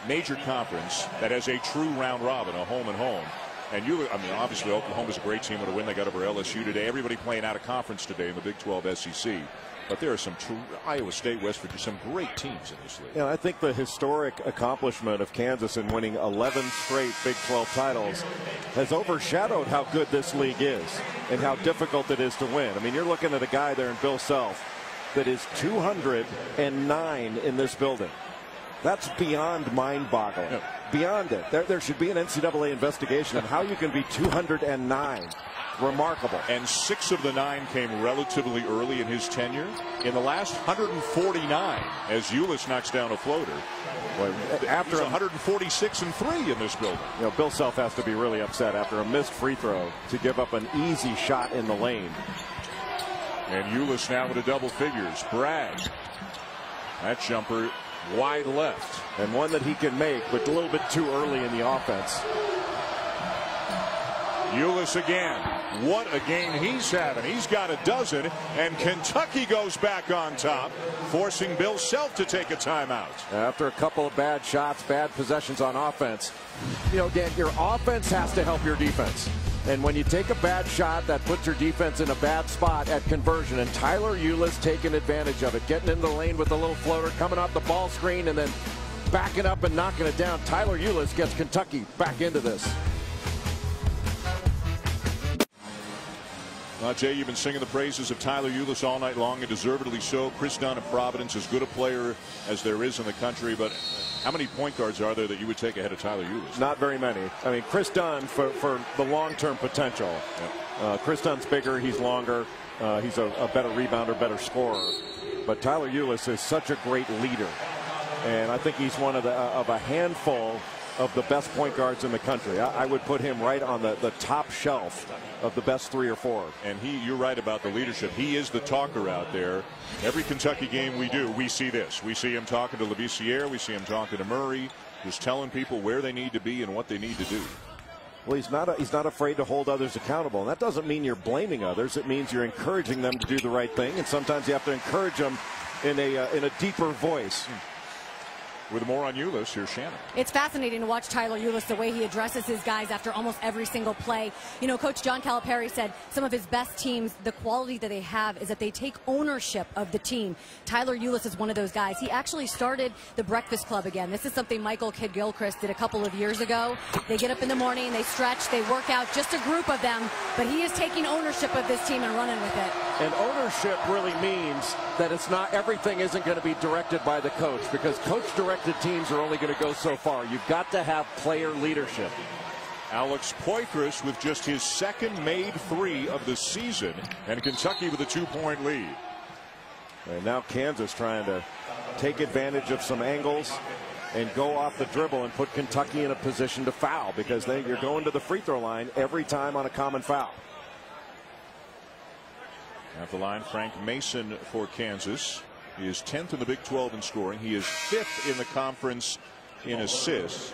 major conference that has a true round robin, a home and home. And you, I mean, obviously Oklahoma's a great team with a win. They got over LSU today. Everybody playing out of conference today in the Big 12 SEC. But there are some true Iowa State, West Virginia, some great teams in this league. Yeah, I think the historic accomplishment of Kansas in winning 11 straight Big 12 titles has overshadowed how good this league is and how difficult it is to win. I mean, you're looking at a guy there in Bill Self that is 209 in this building. That's beyond mind-boggling. Yeah. Beyond it, there, there should be an NCAA investigation of how you can be 209 remarkable. And six of the nine came relatively early in his tenure. In the last 149, as Ulis knocks down a floater, well, after 146 and three in this building. You know, Bill Self has to be really upset after a missed free throw to give up an easy shot in the lane. And Ulis now with a double figures. Bragg. That jumper wide left. And one that he can make, but a little bit too early in the offense. Ulis again. What a game he's having. He's got a dozen, and Kentucky goes back on top, forcing Bill Self to take a timeout. After a couple of bad shots, bad possessions on offense, you know, Dan, your offense has to help your defense. And when you take a bad shot, that puts your defense in a bad spot at conversion. And Tyler Ulis taking advantage of it, getting in the lane with a little floater, coming off the ball screen, and then backing up and knocking it down. Tyler Ulis gets Kentucky back into this. Uh, Jay, you've been singing the praises of Tyler Ulis all night long, and deservedly so. Kris Dunn of Providence, as good a player as there is in the country, but how many point guards are there that you would take ahead of Tyler Ulis? Not very many. I mean, Kris Dunn for, for the long-term potential. Yep. Uh, Kris Dunn's bigger. He's longer. Uh, he's a, a, better rebounder, better scorer. But Tyler Ulis is such a great leader, and I think he's one of the uh, of a handful of the best point guards in the country. I, I, would put him right on the, the top shelf of the best three or four. And he, you're right about the leadership. He is the talker out there. Every Kentucky game we do, we see this. We see him talking to Labissiere. We see him talking to Murray, just telling people where they need to be and what they need to do. Well, he's not a, he's not afraid to hold others accountable, and that doesn't mean you're blaming others. It means you're encouraging them to do the right thing, and sometimes you have to encourage them in a uh, in a deeper voice. With more on Ulis, here's Shannon. It's fascinating to watch Tyler Ulis, the way he addresses his guys after almost every single play. You know, Coach John Calipari said some of his best teams, the quality that they have is that they take ownership of the team. Tyler Ulis is one of those guys. He actually started the Breakfast Club again. This is something Michael Kidd Gilchrist did a couple of years ago. They get up in the morning, they stretch, they work out, just a group of them, but he is taking ownership of this team and running with it. And ownership really means that it's not everything isn't going to be directed by the coach because coach directed teams are only going to go so far. You've got to have player leadership. Alex Poythress with just his second made three of the season and Kentucky with a two-point lead. And now Kansas trying to take advantage of some angles and go off the dribble and put Kentucky in a position to foul because they, you're going to the free throw line every time on a common foul. At the line, Frank Mason for Kansas. He is 10th in the Big 12 in scoring. He is fifth in the conference in assists.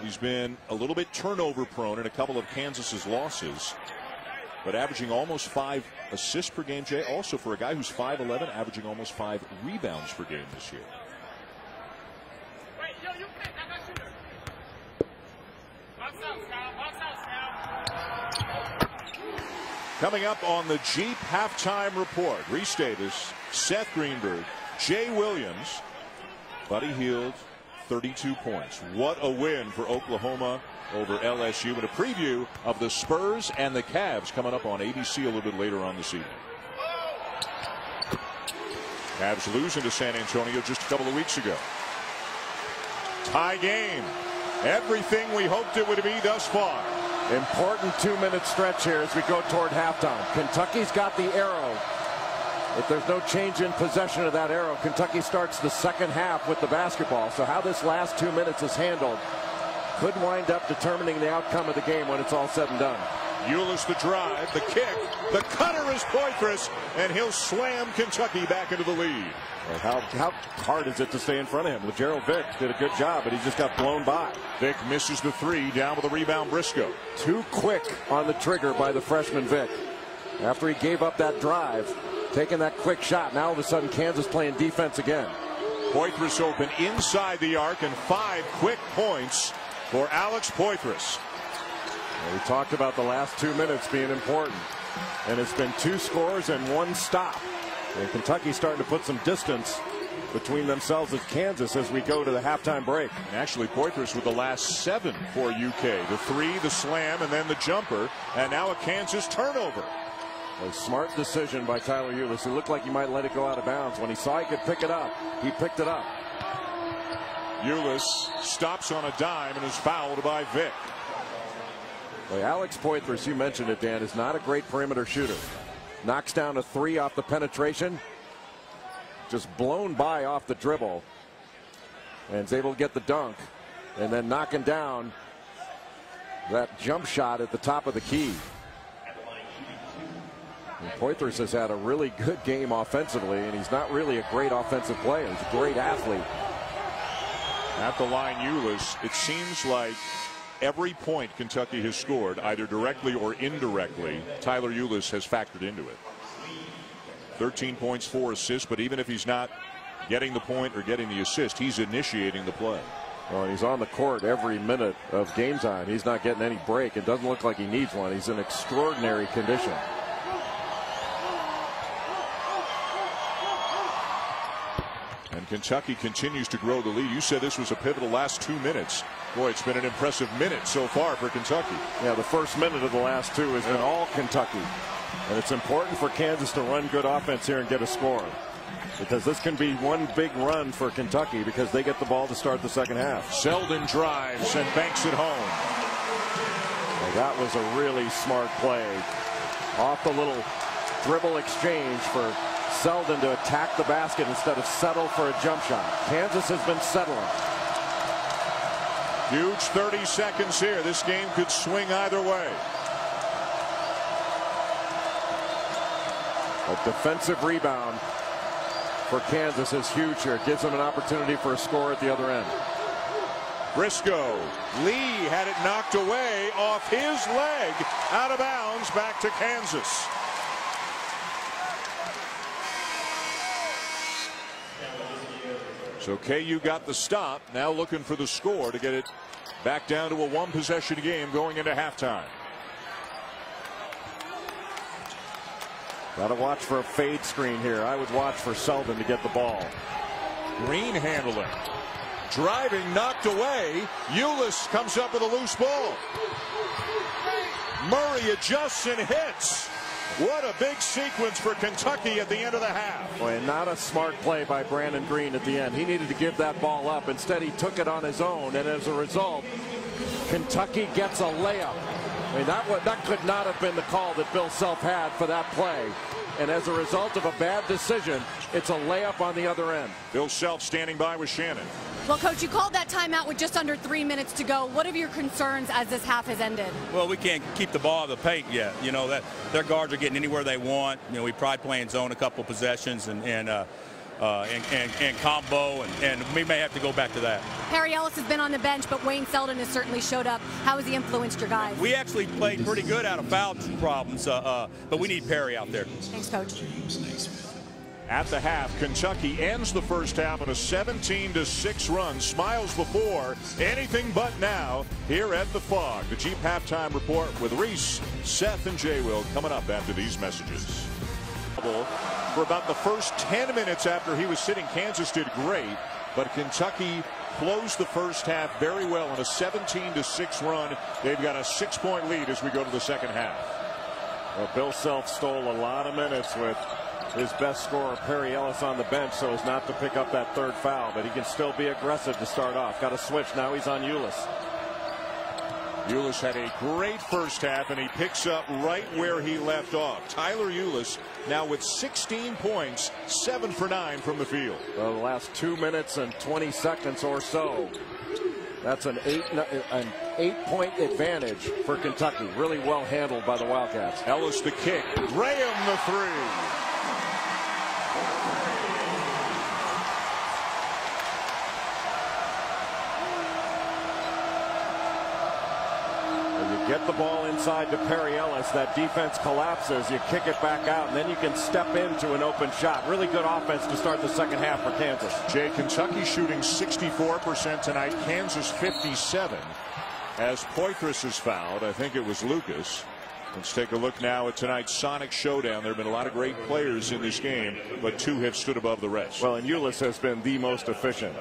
He's been a little bit turnover prone in a couple of Kansas's losses, but averaging almost five assists per game, Jay. Also, for a guy who's 5'11, averaging almost five rebounds per game this year. Coming up on the Jeep halftime report, Rece Davis, Seth Greenberg, Jay Williams, Buddy Hield, 32 points. What a win for Oklahoma over LSU. And a preview of the Spurs and the Cavs coming up on ABC a little bit later on this evening. Cavs losing to San Antonio just a couple of weeks ago. Tie game. Everything we hoped it would be thus far. Important two-minute stretch here as we go toward halftime. Kentucky's got the arrow. If there's no change in possession of that arrow, Kentucky starts the second half with the basketball. So how this last two minutes is handled could wind up determining the outcome of the game when it's all said and done. Ulis the drive, the kick, the cutter is Poythress, and he'll slam Kentucky back into the lead. How, how hard is it to stay in front of him? Gerald Vick did a good job, but he just got blown by. Vick misses the three, down with the rebound Briscoe. Too quick on the trigger by the freshman Vick. After he gave up that drive, taking that quick shot, now all of a sudden Kansas playing defense again. Poythress open inside the arc and five quick points for Alex Poythress. We talked about the last two minutes being important. And it's been two scores and one stop. And Kentucky's starting to put some distance between themselves and Kansas as we go to the halftime break. And actually, Poythress with the last seven for UK. The three, the slam, and then the jumper. And now a Kansas turnover. A smart decision by Tyler Ulis. It looked like he might let it go out of bounds. When he saw he could pick it up, he picked it up. Ulis stops on a dime and is fouled by Vick. Well, Alex Poythress, you mentioned it, Dan, is not a great perimeter shooter. Knocks down a three off the penetration. Just blown by off the dribble. And is able to get the dunk. And then knocking down that jump shot at the top of the key. And Poythress has had a really good game offensively, and he's not really a great offensive player. He's a great athlete. At the line, Ulis, it seems like every point Kentucky has scored, either directly or indirectly, Tyler Ulis has factored into it. 13 points, four assists, but even if he's not getting the point or getting the assist, he's initiating the play. Well, he's on the court every minute of game time. He's not getting any break. It doesn't look like he needs one. He's in extraordinary condition. And Kentucky continues to grow the lead. You said this was a pivotal last two minutes. Boy, it's been an impressive minute so far for Kentucky. Yeah, the first minute of the last two has been all Kentucky. And it's important for Kansas to run good offense here and get a score. Because this can be one big run for Kentucky because they get the ball to start the second half. Selden drives and banks it home. Well, that was a really smart play. Off the little dribble exchange for Selden to attack the basket instead of settle for a jump shot. Kansas has been settling. Huge 30 seconds here. This game could swing either way. A defensive rebound for Kansas is huge here. It gives them an opportunity for a score at the other end. Briscoe. Lee had it knocked away off his leg. Out of bounds back to Kansas. So KU got the stop. Now looking for the score to get it back down to a one possession game going into halftime. Got to watch for a fade screen here. I would watch for Selden to get the ball. Greene handling. Driving knocked away. Ulis comes up with a loose ball. Murray adjusts and hits. What a big sequence for Kentucky at the end of the half. Boy, not a smart play by Brannen Greene at the end. He needed to give that ball up. Instead, he took it on his own, and as a result, Kentucky gets a layup. I mean, that, that could not have been the call that Bill Self had for that play. And as a result of a bad decision, it's a layup on the other end. Bill Self standing by with Shannon. Well, Coach, you called that timeout with just under three minutes to go. What are your concerns as this half has ended? Well, we can't keep the ball of the paint yet. You know that their guards are getting anywhere they want. You know, we probably playing zone a couple possessions and and. Uh, uh, and, and, and, combo, and, and, we may have to go back to that. Perry Ellis has been on the bench, but Wayne Selden has certainly showed up. How has he influenced your guys? We actually played pretty good out of foul problems, uh, uh, but we need Perry out there. Thanks, Coach. At the half, Kentucky ends the first half on a 17 to 6 run. Smiles before, anything but now, here at the Phog. The Jeep halftime report with Rece, Seth, and Jay Will coming up after these messages. For about the first 10 minutes after he was sitting, Kansas did great, but Kentucky closed the first half very well on a 17 to 6 run. They've got a six point lead as we go to the second half. Well, Bill Self stole a lot of minutes with his best scorer Perry Ellis on the bench so as not to pick up that third foul but he can still be aggressive to start off got a switch now he's on Ulis. Ulis had a great first half and he picks up right where he left off. Tyler Ulis now with 16 points 7 for 9 from the field. Well, the last two minutes and 20 seconds or so. That's an eight an eight point advantage for Kentucky. Really well handled by the Wildcats. Ellis the kick. Graham the three. Get the ball inside to Perry Ellis. That defense collapses. You kick it back out, and then you can step into an open shot. Really good offense to start the second half for Kansas. Jay, Kentucky shooting 64% tonight. Kansas 57. As Poythress is fouled, I think it was Lucas. Let's take a look now at tonight's Sonic Showdown. There have been a lot of great players in this game, but two have stood above the rest. Well, and Ulis has been the most efficient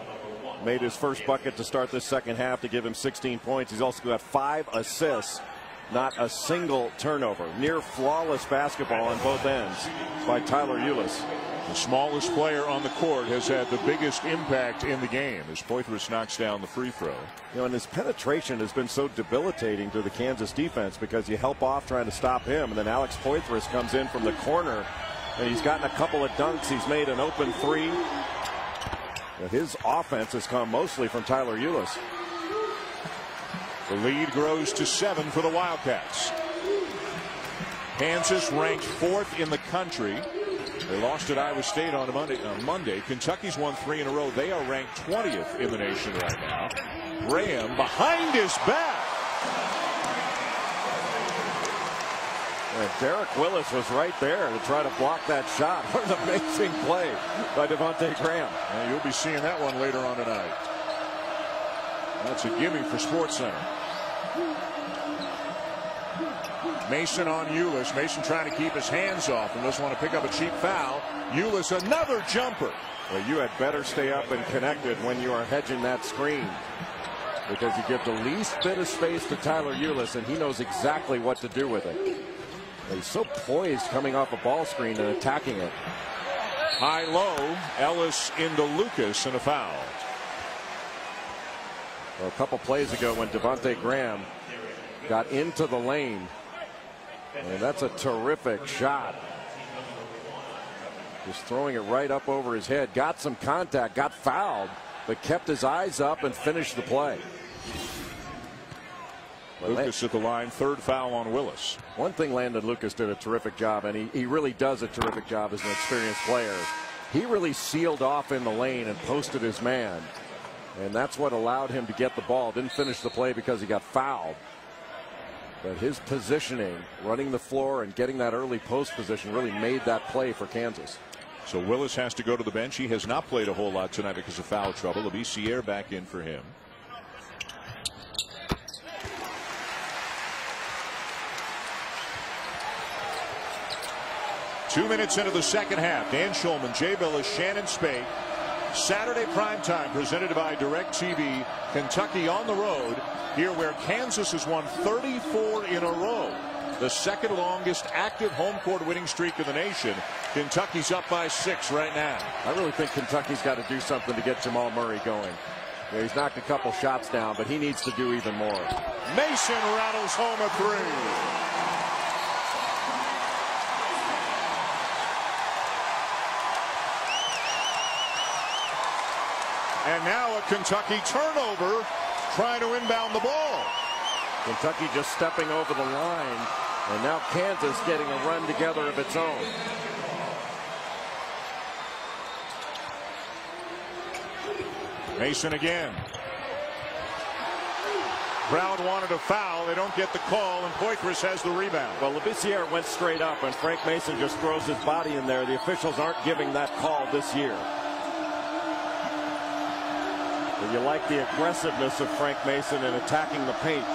made his first bucket to start this second half to give him 16 points. He's also got five assists, not a single turnover. Near flawless basketball on both ends by Tyler Ulis. The smallest player on the court has had the biggest impact in the game as Poythress knocks down the free throw. You know, and his penetration has been so debilitating to the Kansas defense because you help off trying to stop him, and then Alex Poythress comes in from the corner, and he's gotten a couple of dunks. He's made an open three. His offense has come mostly from Tyler Ulis. The lead grows to seven for the Wildcats. Kansas ranked fourth in the country. They lost at Iowa State on Monday. On Monday. Kentucky's won three in a row. They are ranked 20th in the nation right now. Graham behind his back. And Derek Willis was right there to try to block that shot. What an amazing play by Devonte Graham. And you'll be seeing that one later on tonight. That's a gimme for SportsCenter. Mason on Ulis. Mason trying to keep his hands off and doesn't want to pick up a cheap foul. Ulis another jumper. Well, you had better stay up and connected when you are hedging that screen because you give the least bit of space to Tyler Ulis, and he knows exactly what to do with it. He's so poised coming off a ball screen and attacking it. High low, Ellis into Lucas and a foul. Well, a couple plays ago when Devonte Graham got into the lane, and that's a terrific shot. Just throwing it right up over his head. Got some contact, got fouled, but kept his eyes up and finished the play. Lucas at the line, third foul on Willis. One thing Landen Lucas did a terrific job, and he, he really does a terrific job as an experienced player. He really sealed off in the lane and posted his man. And that's what allowed him to get the ball. Didn't finish the play because he got fouled. But his positioning, running the floor and getting that early post position really made that play for Kansas. So Willis has to go to the bench. He has not played a whole lot tonight because of foul trouble. Labissiere back in for him. Two minutes into the second half. Dan Shulman, Jay Bilas, Shannon Spake. Saturday prime time presented by DirecTV. Kentucky on the road here where Kansas has won 34 in a row. The second longest active home court winning streak in the nation. Kentucky's up by six right now. I really think Kentucky's got to do something to get Jamal Murray going. Yeah, he's knocked a couple shots down, but he needs to do even more. Mason rattles home a three. And now a Kentucky turnover trying to inbound the ball. Kentucky just stepping over the line. And now Kansas getting a run together of its own. Mason again. Brown wanted a foul. They don't get the call, and Poythress has the rebound. Well, Labissiere went straight up, and Frank Mason just throws his body in there. The officials aren't giving that call this year. And you like the aggressiveness of Frank Mason in attacking the paint.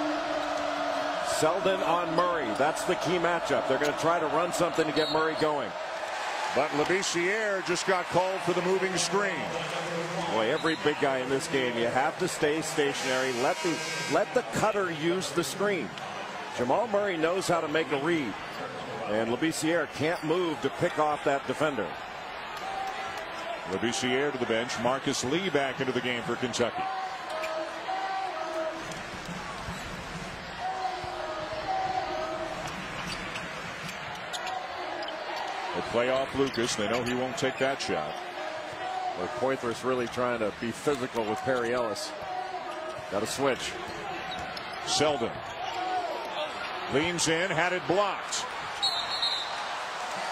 Selden on Murray. That's the key matchup. They're going to try to run something to get Murray going. But Labissiere just got called for the moving screen. Boy, every big guy in this game, you have to stay stationary. Let the let the cutter use the screen. Jamal Murray knows how to make a read. And Labissiere can't move to pick off that defender. Labissiere to the bench. Marcus Lee back into the game for Kentucky. They play off Lucas. They know he won't take that shot. Well, Poythress really trying to be physical with Perry Ellis. Got a switch. Selden leans in, had it blocked.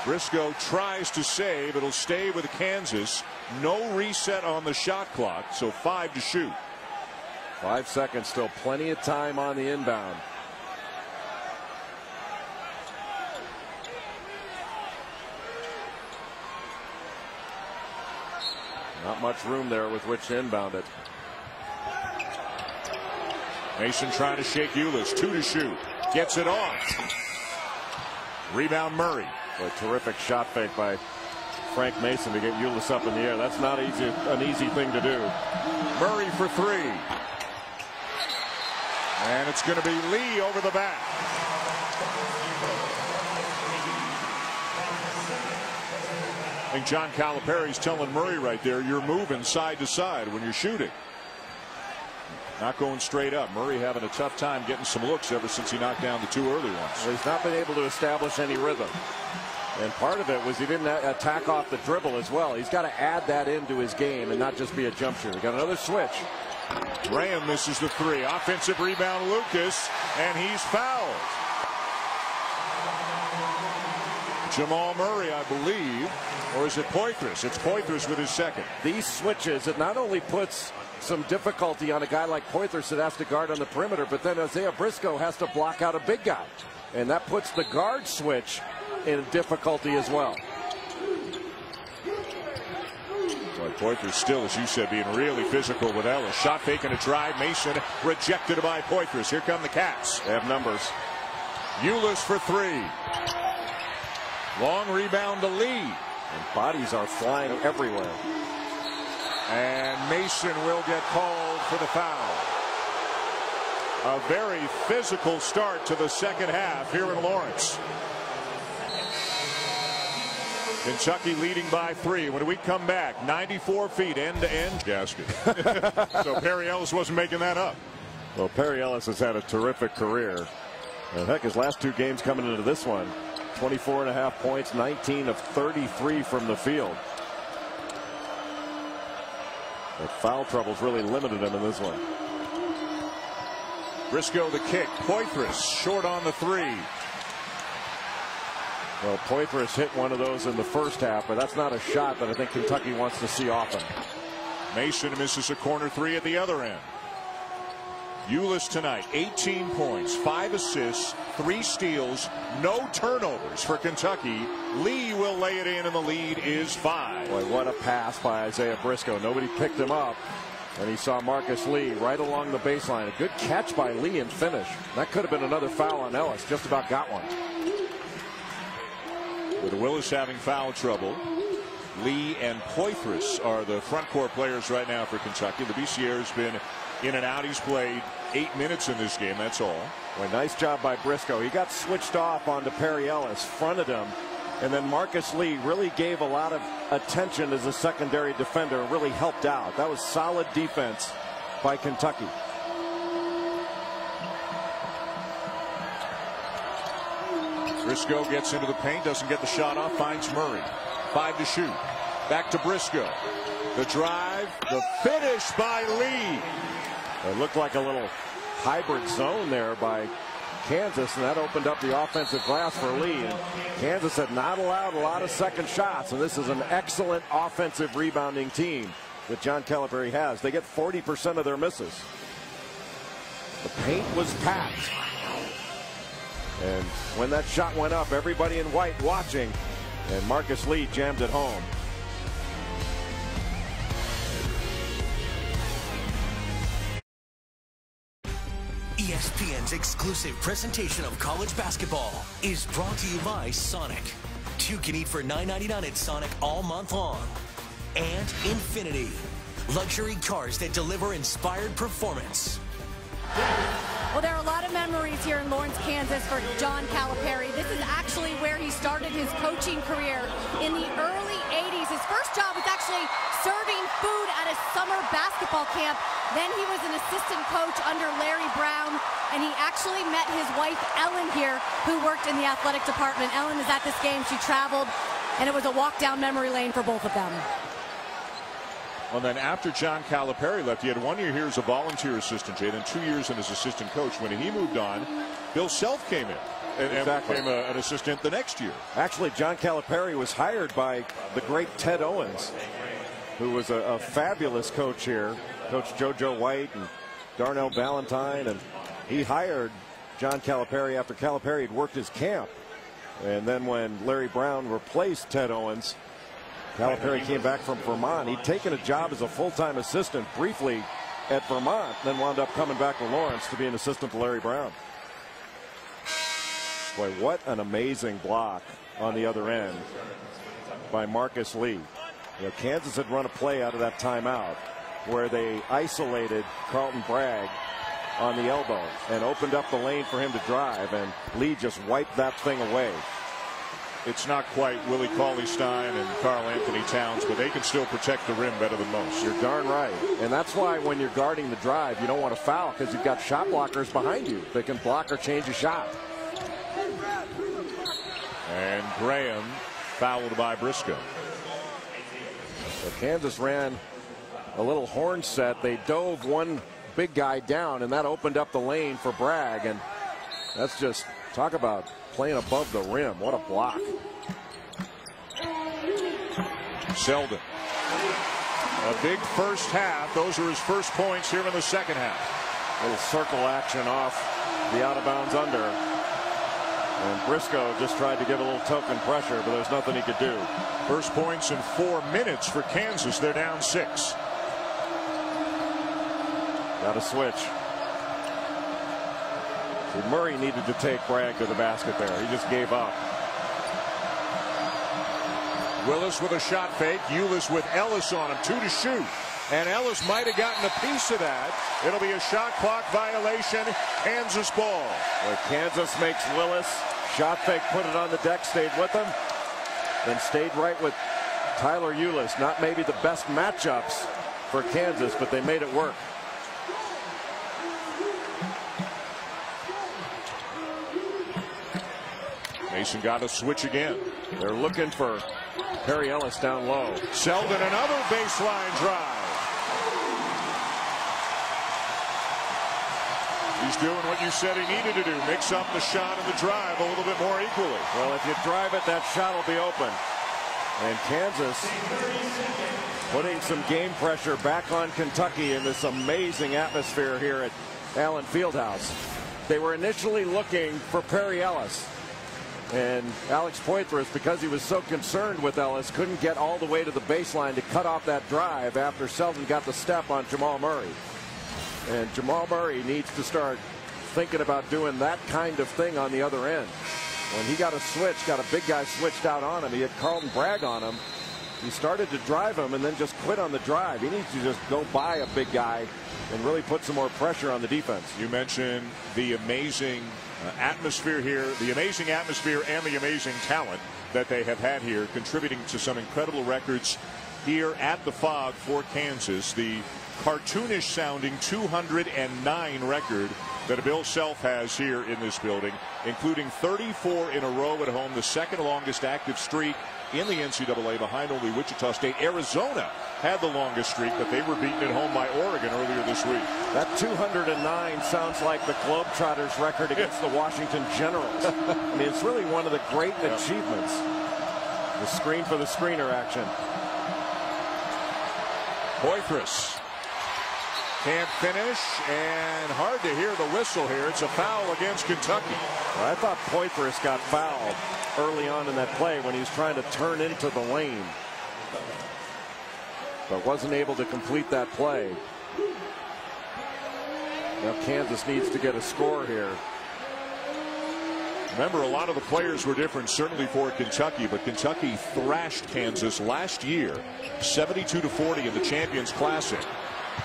Briscoe tries to save. It'll stay with Kansas. No reset on the shot clock, so five to shoot. Five seconds, still plenty of time on the inbound. Not much room there with which to inbound it. Mason trying to shake Ulis. Two to shoot. Gets it off. Rebound Murray. A terrific shot fake by Frank Mason to get Ulis up in the air. That's not easy, an easy thing to do. Murray for three. And it's going to be Lee over the back. I think John Calipari's telling Murray right there, you're moving side to side when you're shooting. Not going straight up. Murray having a tough time getting some looks ever since he knocked down the two early ones. Well, he's not been able to establish any rhythm. And part of it was he didn't attack off the dribble as well. He's got to add that into his game and not just be a jump shooter. Got another switch. Graham misses the three. Offensive rebound, Lucas, and he's fouled. Jamal Murray, I believe, or is it Poythress? It's Poythress with his second. These switches, it not only puts some difficulty on a guy like Poythress that has to guard on the perimeter, but then Isaiah Briscoe has to block out a big guy. And that puts the guard switch in difficulty as well. Boy, Poythress still, as you said, being really physical with Ellis. Shot fake and a drive. Mason rejected by Poythress. Here come the Cats. They have numbers. Ulis for three. Long rebound to Lee. And bodies are flying everywhere. And Mason will get called for the foul. A very physical start to the second half here in Lawrence. Kentucky leading by three. When we come back, 94 feet end to end. Gasket. so Perry Ellis wasn't making that up. Well, Perry Ellis has had a terrific career. And heck, his last two games coming into this one 24 and a half points, 19 of 33 from the field. The foul trouble's really limited him in this one. Briscoe the kick. Poythress short on the three. Well, Poythress hit one of those in the first half, but that's not a shot that I think Kentucky wants to see often. Mason misses a corner three at the other end. Ulis tonight, 18 points, 5 assists, 3 steals, no turnovers for Kentucky. Lee will lay it in, and the lead is 5. Boy, what a pass by Isaiah Briscoe. Nobody picked him up. And he saw Marcus Lee right along the baseline. A good catch by Lee and finish. That could have been another foul on Ellis. Just about got one. With Willis having foul trouble, Lee and Poythress are the front court players right now for Kentucky. Labissiere has been in and out. He's played eight minutes in this game. That's all. Well, nice job by Briscoe. He got switched off onto Perry Ellis, fronted him, and then Marcus Lee really gave a lot of attention as a secondary defender and really helped out. That was solid defense by Kentucky. Briscoe gets into the paint, doesn't get the shot off, finds Murray. Five to shoot. Back to Briscoe. The drive, the finish by Lee. It looked like a little hybrid zone there by Kansas, and that opened up the offensive glass for Lee. And Kansas had not allowed a lot of second shots, and this is an excellent offensive rebounding team that John Calipari has. They get 40% of their misses. The paint was packed. And when that shot went up, everybody in white watching, and Marcus Lee jammed it home. ESPN's exclusive presentation of college basketball is brought to you by Sonic. Two can eat for $9.99 at Sonic all month long. And Infiniti, luxury cars that deliver inspired performance. Well, there are a lot of memories here in Lawrence, Kansas for John Calipari. This is actually where he started his coaching career in the early 80s. His first job was actually serving food at a summer basketball camp. Then he was an assistant coach under Larry Brown, and he actually met his wife, Ellen, here, who worked in the athletic department. Ellen is at this game. She traveled, and it was a walk down memory lane for both of them. Well, then after John Calipari left, he had one year here as a volunteer assistant, Jay, then two years in as assistant coach. When he moved on, Bill Self came in and, Exactly. became a, an assistant the next year. Actually, John Calipari was hired by the great Ted Owens, who was a, a fabulous coach here. Coach JoJo White and Darnell Valentine, and he hired John Calipari after Calipari had worked his camp. And then when Larry Brown replaced Ted Owens, Calipari came back from Vermont. He'd taken a job as a full-time assistant briefly at Vermont, then wound up coming back to Lawrence to be an assistant to Larry Brown. Boy, what an amazing block on the other end by Marcus Lee. You know, Kansas had run a play out of that timeout where they isolated Carlton Bragg on the elbow and opened up the lane for him to drive, and Lee just wiped that thing away. It's not quite Willie Cauley Stein and Karl Anthony Towns, but they can still protect the rim better than most. You're darn right. And that's why when you're guarding the drive, you don't want to foul because you've got shot blockers behind you. They can block or change a shot. And Graham fouled by Briscoe. So Kansas ran a little horn set. They dove one big guy down, and that opened up the lane for Bragg. And that's just talk about playing above the rim. What a block. Selden. A big first half. Those are his first points here in the second half. Little circle action off the out of bounds under. And Briscoe just tried to give a little token pressure, but there's nothing he could do. First points in four minutes for Kansas. They're down six. Got a switch. Murray needed to take Bragg to the basket there. He just gave up. Willis with a shot fake. Ulis with Ellis on him. Two to shoot. And Ellis might have gotten a piece of that. It'll be a shot clock violation. Kansas ball. Well, Kansas makes Willis. Shot fake, put it on the deck, stayed with him. Then stayed right with Tyler Ulis. Not maybe the best matchups for Kansas, but they made it work. Mason got a switch again. They're looking for Perry Ellis down low. Selden another baseline drive. He's doing what you said he needed to do. Mix up the shot and the drive a little bit more equally. Well, if you drive it, that shot will be open. And Kansas putting some game pressure back on Kentucky in this amazing atmosphere here at Allen Fieldhouse. They were initially looking for Perry Ellis. And Alex Poythress, because he was so concerned with Ellis, couldn't get all the way to the baseline to cut off that drive after Selden got the step on Jamal Murray. And Jamal Murray needs to start thinking about doing that kind of thing on the other end. When he got a switch, got a big guy switched out on him, he had Carlton Bragg on him. He started to drive him and then just quit on the drive. He needs to just go by a big guy and really put some more pressure on the defense. You mentioned the amazing uh, atmosphere here, the amazing atmosphere and the amazing talent that they have had here, contributing to some incredible records here at the Phog for Kansas. The cartoonish sounding 209 record that Bill Self has here in this building, including 34 in a row at home, the second longest active streak in the NCAA behind only Wichita State. Arizona had the longest streak, but they were beaten at home by Oregon earlier this week. That 209 sounds like the Globetrotters record against the Washington Generals. I mean, it's really one of the great yeah. achievements. The screen for the screener action. Poythress can't finish, and hard to hear the whistle here. It's a foul against Kentucky. Well, I thought Poythress got fouled early on in that play when he was trying to turn into the lane. But wasn't able to complete that play. Now Kansas needs to get a score here. Remember, a lot of the players were different, certainly for Kentucky, but Kentucky thrashed Kansas last year, 72 to 40 in the Champions Classic.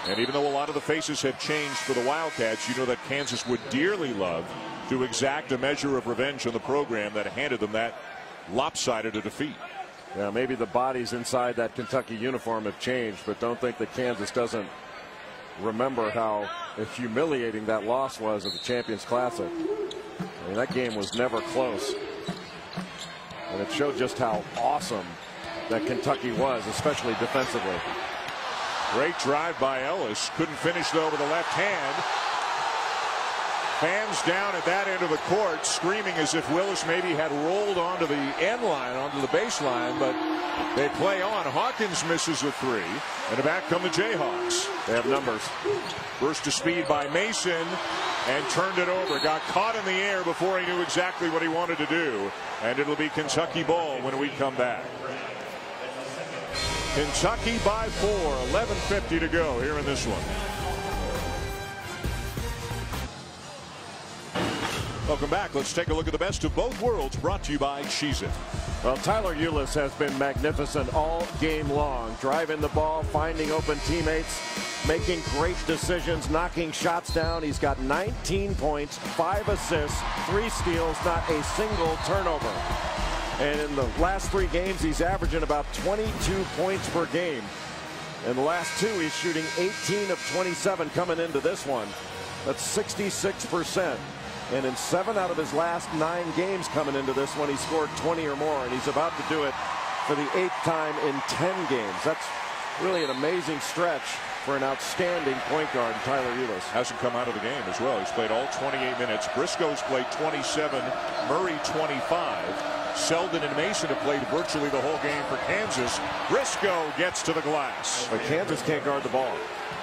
And even though a lot of the faces have changed for the Wildcats, you know that Kansas would dearly love to exact a measure of revenge on the program that handed them that lopsided a defeat. Yeah, maybe the bodies inside that Kentucky uniform have changed, but don't think that Kansas doesn't remember how humiliating that loss was at the Champions Classic. I mean, that game was never close. And it showed just how awesome that Kentucky was, especially defensively. Great drive by Ellis. Couldn't finish, though, with the left hand. Fans down at that end of the court screaming as if Willis maybe had rolled onto the end line, onto the baseline, but they play on. Hawkins misses a three, and back come the Jayhawks. They have numbers. Burst to speed by Mason and turned it over. Got caught in the air before he knew exactly what he wanted to do, and it'll be Kentucky ball when we come back. Kentucky by four, 11.50 to go here in this one. Welcome back. Let's take a look at the best of both worlds brought to you by Cheez-It. Well, Tyler Ulis has been magnificent all game long, driving the ball, finding open teammates, making great decisions, knocking shots down. He's got 19 points, five assists, three steals, not a single turnover. And in the last three games, he's averaging about 22 points per game. In the last two, he's shooting 18 of 27 coming into this one. That's 66%. And in seven out of his last nine games coming into this one, he scored 20 or more. And he's about to do it for the eighth time in 10 games. That's really an amazing stretch for an outstanding point guard, Tyler Ulis. Hasn't come out of the game as well. He's played all 28 minutes. Briscoe's played 27, Murray 25. Selden and Mason have played virtually the whole game for Kansas. Briscoe gets to the glass. But Kansas can't guard the ball.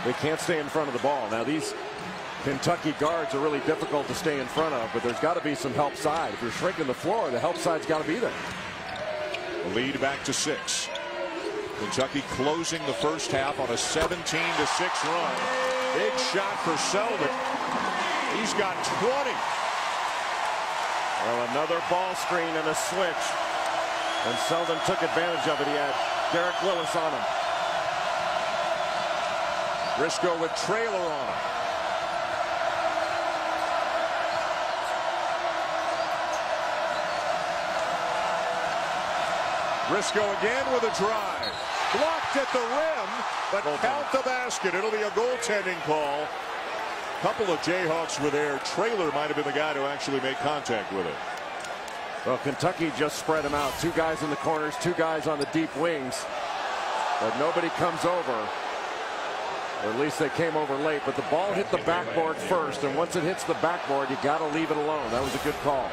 They can't stay in front of the ball. Now these Kentucky guards are really difficult to stay in front of, but there's got to be some help side. If you're shrinking the floor, the help side's got to be there. The lead back to six. Kentucky closing the first half on a 17 to 6 run. Big shot for Selden. He's got 20. Well, another ball screen and a switch. And Selden took advantage of it. He had Derek Willis on him. Briscoe with Traylor on him. Briscoe again with a drive. Blocked at the rim, but count the basket. It'll be a goaltending call. Couple of Jayhawks were there. Traylor might have been the guy to actually make contact with it. Well, Kentucky just spread them out. Two guys in the corners, two guys on the deep wings. But nobody comes over. Or at least they came over late. But the ball hit the backboard first. And once it hits the backboard, you got to leave it alone. That was a good call.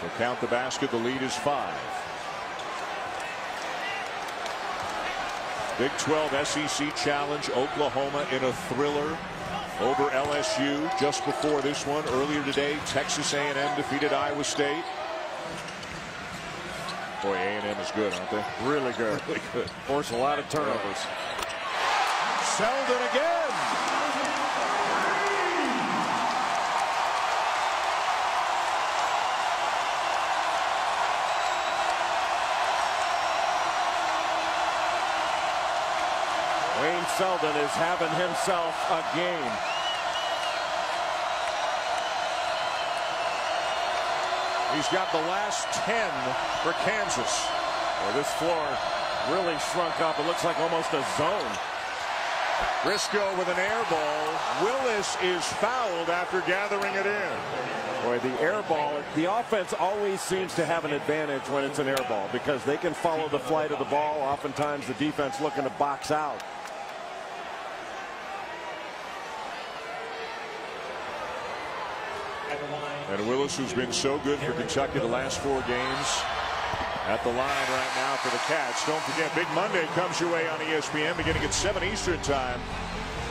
So count the basket. The lead is five. Big 12 SEC Challenge, Oklahoma in a thriller over LSU just before this one. Earlier today, Texas A&M defeated Iowa State. Boy, A&M is good, aren't they? Really good. Really good. Force a lot of turnovers. Selden again. Selden is having himself a game. He's got the last 10 for Kansas. Well, this floor really shrunk up. It looks like almost a zone. Briscoe with an air ball. Willis is fouled after gathering it in. Boy, the air ball, the offense always seems to have an advantage when it's an air ball because they can follow the flight of the ball. Oftentimes the defense looking to box out. And Willis, who's been so good for Kentucky the last four games, at the line right now for the Cats. Don't forget, Big Monday comes your way on ESPN beginning at 7 Eastern Time.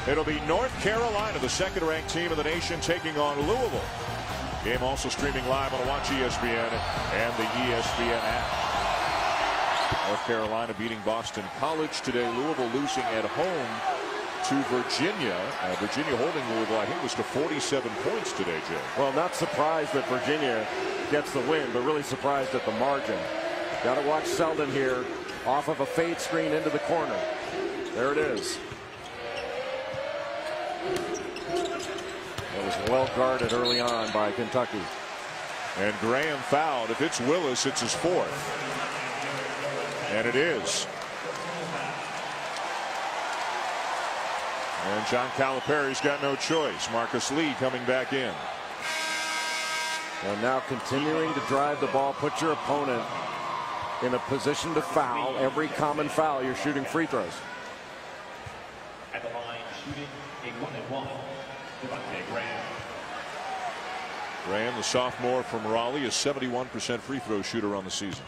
It'll be North Carolina, the second ranked team in the nation, taking on Louisville. Game also streaming live on Watch ESPN and the ESPN app. North Carolina beating Boston College today. Louisville losing at home to Virginia. Uh, Virginia holding Louisville, I think, was to 47 points today, Jay. Well, not surprised that Virginia gets the win, but really surprised at the margin. Got to watch Selden here off of a fade screen into the corner. There it is. It was well guarded early on by Kentucky. And Graham fouled. If it's Willis, it's his fourth. And it is. And John Calipari's got no choice. Marcus Lee coming back in. And now continuing to drive the ball, put your opponent in a position to foul. Every common foul, you're shooting free throws. At the line, shooting a one and one. Devontae Graham. Graham, the sophomore from Raleigh, is 71% free throw shooter on the season.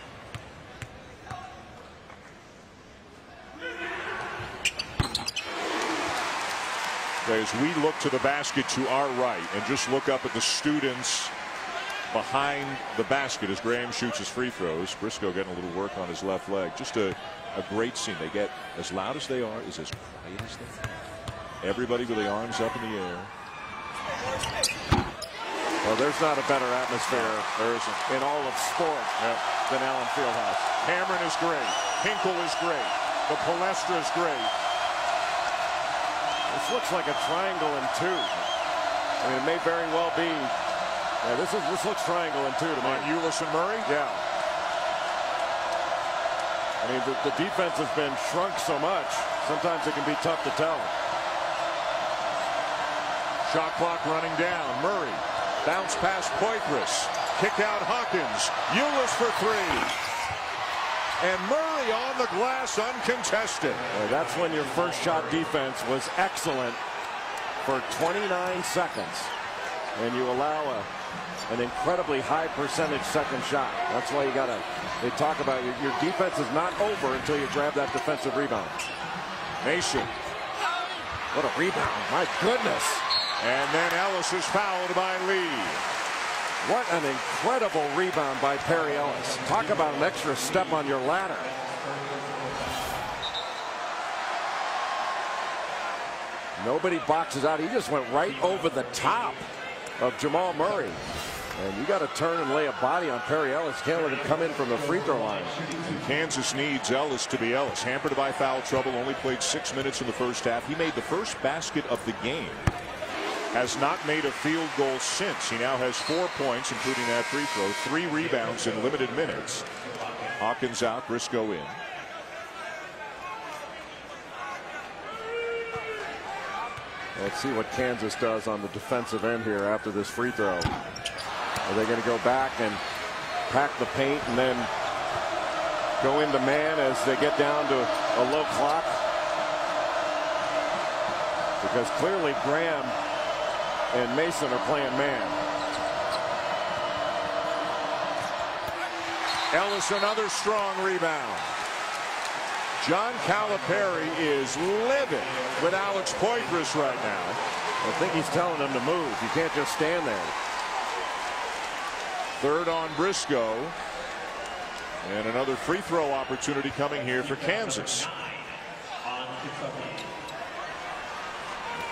As we look to the basket to our right and just look up at the students behind the basket as Graham shoots his free throws. Briscoe getting a little work on his left leg. Just a, a great scene. They get as loud as they are, is as quiet as they are. Everybody with the arms up in the air. Well, there's not a better atmosphere There isn't. in all of sport Yep. than Allen Fieldhouse. Cameron is great. Hinkle is great. The Palestra is great. This looks like a triangle in two. I mean, it may very well be. Yeah, this is this looks triangle in two to me. Ulis and Murray. Yeah. I mean, the, the defense has been shrunk so much. Sometimes it can be tough to tell. Shot clock running down. Murray. Bounce past Poythress. Kick out Hawkins. Ulis for three. And Murray on the glass uncontested. Well, that's when your first shot defense was excellent for 29 seconds. And you allow a, an incredibly high percentage second shot. That's why you got to, they talk about your, your defense is not over until you grab that defensive rebound. Mason. What a rebound. My goodness. And then Ellis is fouled by Lee. What an incredible rebound by Perry Ellis. Talk about an extra step on your ladder. Nobody boxes out. He just went right over the top of Jamal Murray. And you got to turn and lay a body on Perry Ellis. Can't let him come in from the free throw line. Kansas needs Ellis to be Ellis. Hampered by foul trouble, only played six minutes in the first half. He made the first basket of the game. Has not made a field goal since. He now has four points, including that free throw, three rebounds in limited minutes. Hawkins out, Briscoe in. Let's see what Kansas does on the defensive end here after this free throw. Are they going to go back and pack the paint and then go into man as they get down to a low clock? Because clearly Graham and Mason are playing man. Ellis another strong rebound. John Calipari is livid with Alex Poythress right now. I think he's telling him to move. You can't just stand there. Third on Briscoe. And another free throw opportunity coming here for Kansas.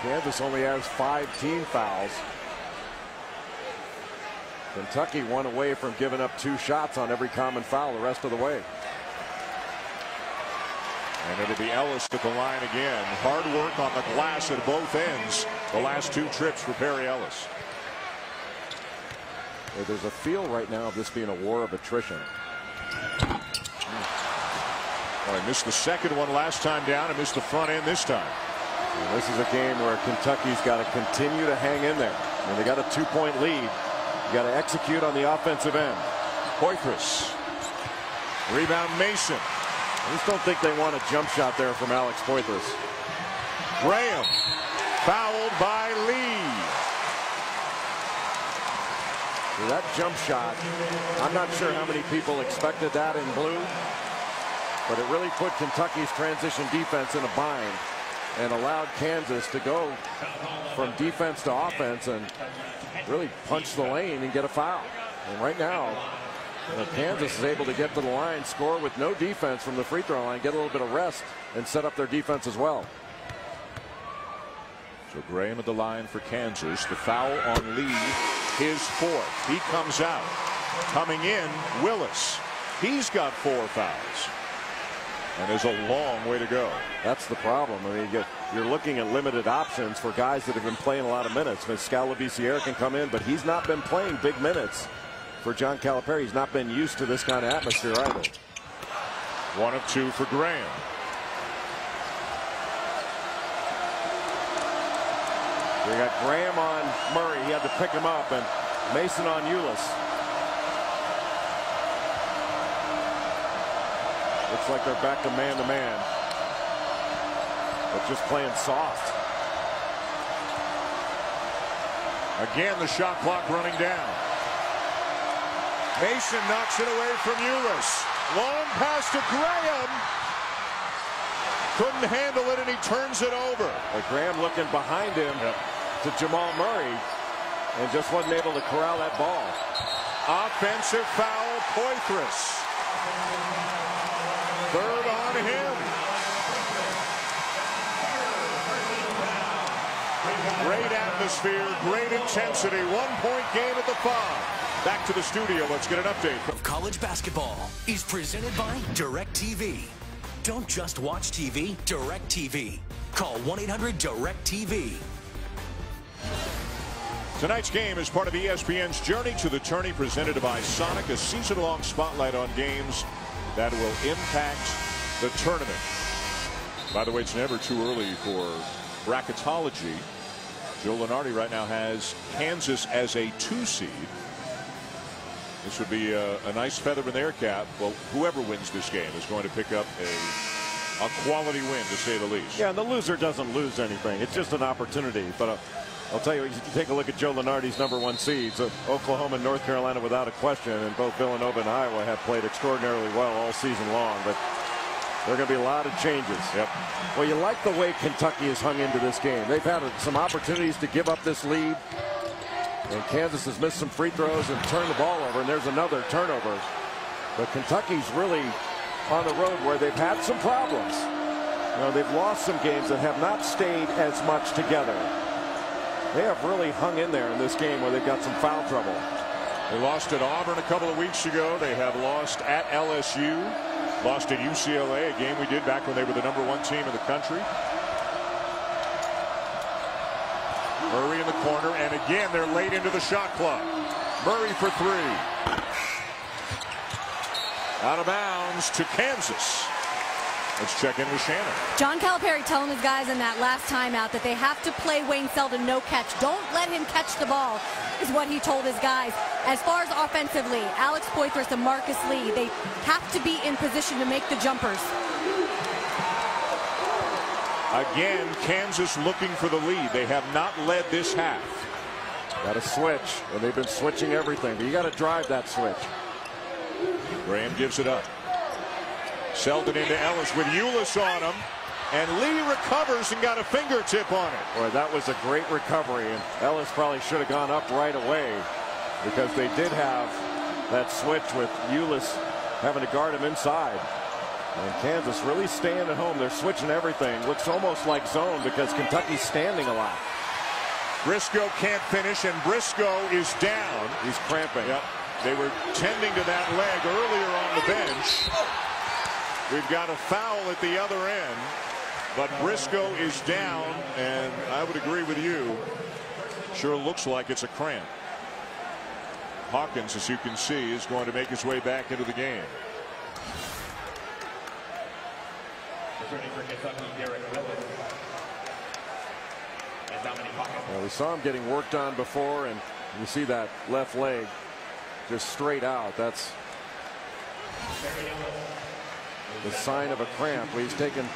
Kansas only has five team fouls. Kentucky one away from giving up two shots on every common foul the rest of the way. And it'll be Ellis to the line again. Hard work on the glass at both ends. The last two trips for Perry Ellis. There's a feel right now of this being a war of attrition. Well, I missed the second one last time down and missed the front end this time. And this is a game where Kentucky's got to continue to hang in there. Mean, they got a two-point lead. You got to execute on the offensive end. Poythress. Rebound Mason. I just don't think they want a jump shot there from Alex Poythress. Graham fouled by Lee. That jump shot, I'm not sure how many people expected that in blue, but it really put Kentucky's transition defense in a bind and allowed Kansas to go from defense to offense and really punch the lane and get a foul. And right now, Kansas is able to get to the line, score with no defense from the free throw line, get a little bit of rest, and set up their defense as well. So Graham at the line for Kansas. The foul on Lee, his fourth. He comes out. Coming in, Willis. He's got four fouls. And there's a long way to go. That's the problem. I mean, you are looking at limited options for guys that have been playing a lot of minutes. Skal Labissiere can come in, but he's not been playing big minutes for John Calipari. He's not been used to this kind of atmosphere either. One of two for Graham. We got Graham on Murray. He had to pick him up, and Mason on Ulis. Looks like they're back to man to man. But just playing soft. Again, the shot clock running down. Mason knocks it away from Ulis. Long pass to Graham. Couldn't handle it, and he turns it over. But Graham looking behind him yep. to Jamal Murray and just wasn't able to corral that ball. Offensive foul, Poythress. Third on him. Great atmosphere, great intensity. One point game at the five. Back to the studio. Let's get an update. Of college basketball is presented by DirecTV. Don't just watch TV, DirecTV. Call 1-800-DirecTV. Tonight's game is part of ESPN's Journey to the Tourney presented by Sonic, a season-long spotlight on games that will impact the tournament. By the way, it's never too early for bracketology. Joe Lunardi right now has Kansas as a two seed. This would be a, a, nice feather in their cap. Well, whoever wins this game is going to pick up a, a quality win, to say the least. Yeah, and the loser doesn't lose anything. It's just an opportunity. But uh, I'll tell you, you take a look at Joe Lunardi's number one seeds. Uh, Oklahoma and North Carolina without a question, and both Villanova and Iowa have played extraordinarily well all season long. But there are going to be a lot of changes. Yep. Well, you like the way Kentucky has hung into this game. They've had some opportunities to give up this lead. And Kansas has missed some free throws and turned the ball over, and there's another turnover. But Kentucky's really on the road where they've had some problems. You know, they've lost some games that have not stayed as much together. They have really hung in there in this game where they've got some foul trouble. They lost at Auburn a couple of weeks ago. They have lost at LSU, lost at UCLA, a game we did back when they were the number one team in the country. Murray in the corner, and again they're late into the shot clock. Murray for three. Out of bounds to Kansas. Let's check in with Shannon. John Calipari telling his guys in that last timeout that they have to play Wayne Selden no catch. Don't let him catch the ball, is what he told his guys. As far as offensively, Alex Poythress and Marcus Lee, they have to be in position to make the jumpers. Again, Kansas looking for the lead. They have not led this half. Got to switch, and they've been switching everything. But you got to drive that switch. Graham gives it up. Selden into Ellis with Ulis on him. And Lee recovers and got a fingertip on it. Boy, that was a great recovery. And Ellis probably should have gone up right away because they did have that switch with Ulis having to guard him inside. And Kansas really staying at home. They're switching everything. Looks almost like zone because Kentucky's standing a lot. Briscoe can't finish, and Briscoe is down. He's cramping. Yep. They were tending to that leg earlier on the bench. We've got a foul at the other end, but Briscoe is down, and I would agree with you. Sure looks like it's a cramp. Hawkins, as you can see, is going to make his way back into the game. Well, we saw him getting worked on before, and you see that left leg just straight out. That's the sign of a cramp. Well, he's taken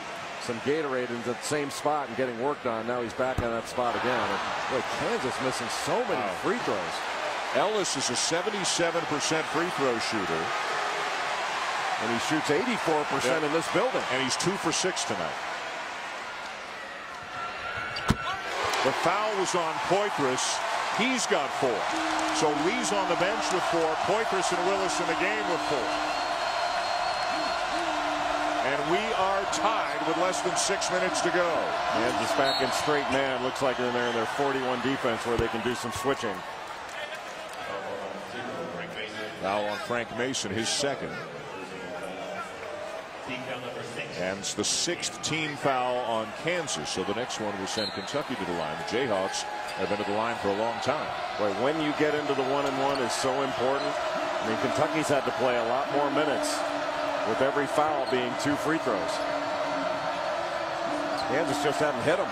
some Gatorade in the same spot and getting worked on. Now he's back on that spot again. And, boy, Kansas missing so many Wow. free throws. Ellis is a 77% free throw shooter, And he shoots 84% in this building. and he's two for six tonight. The foul was on Poythress. He's got four. So Lee's on the bench with four. Poythress and Willis in the game with four. And we are tied with less than six minutes to go. Kansas back in straight man. Looks like they're in there in their 41 defense where they can do some switching. Frank Mason. Now on Frank Mason, his second. Team foul number six. And it's the sixth team foul on Kansas. So the next one will send Kentucky to the line. The Jayhawks have been at the line for a long time. Boy, when you get into the one and one is so important. I mean, Kentucky's had to play a lot more minutes with every foul being two free throws. Kansas just hadn't hit them.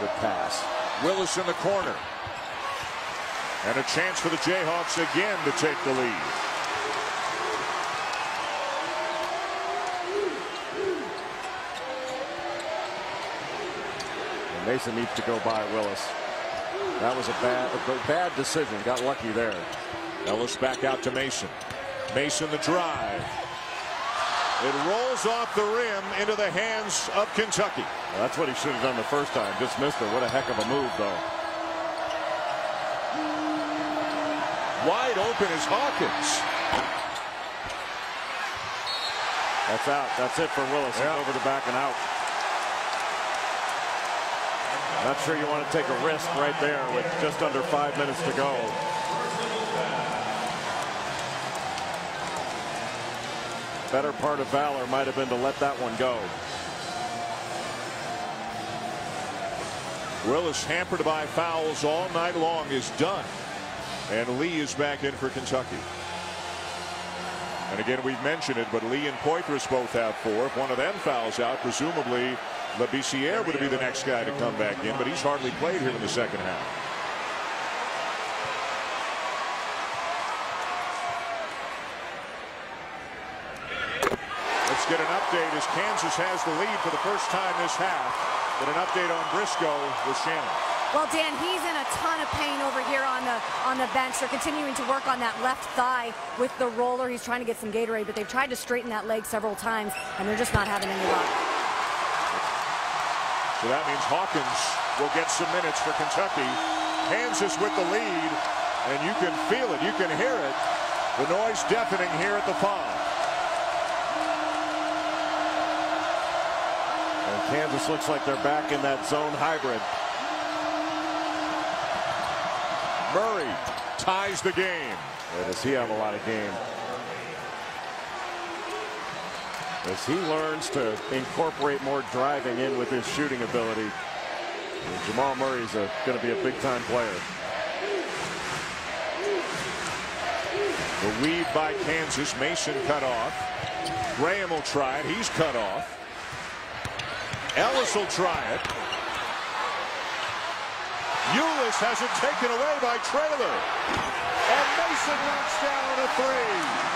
Good pass. Willis in the corner. And a chance for the Jayhawks again to take the lead. And Mason needs to go by Willis. That was a bad, a bad decision. Got lucky there. Ellis back out to Mason. Mason the drive. It rolls off the rim into the hands of Kentucky. Well, that's what he should have done the first time. Just missed it. What a heck of a move, though. Wide open is Hawkins. That's out. That's it for Willis. He's Yeah. over to back and out. Not sure you want to take a risk right there with just under five minutes to go. Better part of valor might have been to let that one go. Willis hampered by fouls all night long is done. And Lee is back in for Kentucky. And again, we've mentioned it, but Lee and Poythress both have four. If one of them fouls out, presumably Labissiere would be the next guy to come back in, but he's hardly played here in the second half. Let's get an update as Kansas has the lead for the first time this half. But an update on Briscoe with Shannon. Well, Dan, he's in a ton of pain over here on the on the bench. They're continuing to work on that left thigh with the roller. He's trying to get some Gatorade, but they've tried to straighten that leg several times, and they're just not having any luck. So that means Hawkins will get some minutes for Kentucky. Kansas with the lead, and you can feel it, you can hear it. The noise deafening here at the farm. Kansas looks like they're back in that zone hybrid. Murray ties the game. Boy, does he have a lot of game. As he learns to incorporate more driving in with his shooting ability. And Jamal is going to be a big time player. The lead by Kansas. Mason cut off. Graham will try it. He's cut off. Ellis will try it. Ulis has it taken away by Traylor. And Mason knocks down a three.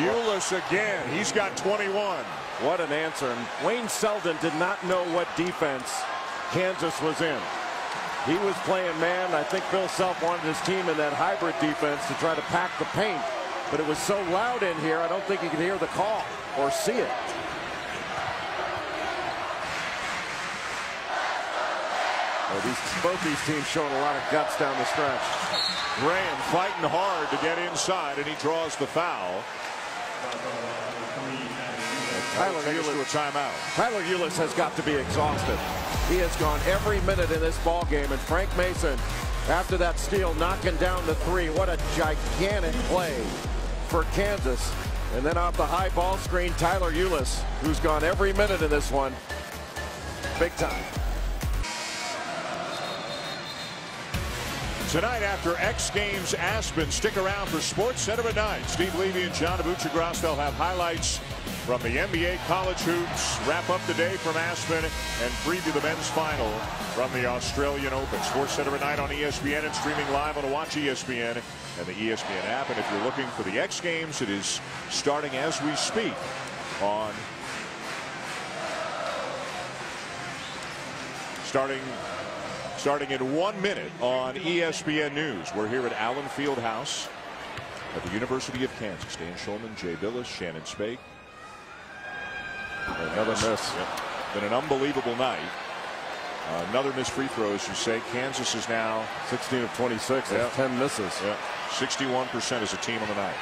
Ulis again. He's got 21. What an answer. And Wayne Selden did not know what defense Kansas was in. He was playing man. I think Bill Self wanted his team in that hybrid defense to try to pack the paint. But it was so loud in here, I don't think he could hear the call or see it. Well, these, both these teams showing a lot of guts down the stretch. Graham fighting hard to get inside, and he draws the foul. Tyler Takes to a timeout. Tyler Ulis has got to be exhausted. He has gone every minute in this ball game, and Frank Mason, after that steal, knocking down the three. What a gigantic play for Kansas. And then off the high ball screen, Tyler Ulis, who's gone every minute in this one. Big time. Tonight after X Games Aspen, stick around for Sports Center at 9. Steve Levy and John Buccigross, they'll have highlights from the NBA college hoops, wrap up the day from Aspen, and preview the men's final from the Australian Open. Sports Center at night on ESPN and streaming live on Watch ESPN and the ESPN app. And if you're looking for the X Games, it is starting as we speak on starting starting in one minute on ESPN News. We're here at Allen Fieldhouse at the University of Kansas. Dan Shulman, Jay Bilas, Shannon Spake. Another miss. Yep. Been an unbelievable night. Uh, another missed free throw, as you say. Kansas is now 16 of 26. That's Yeah. 10 misses. yeah, 61% as a team on the night.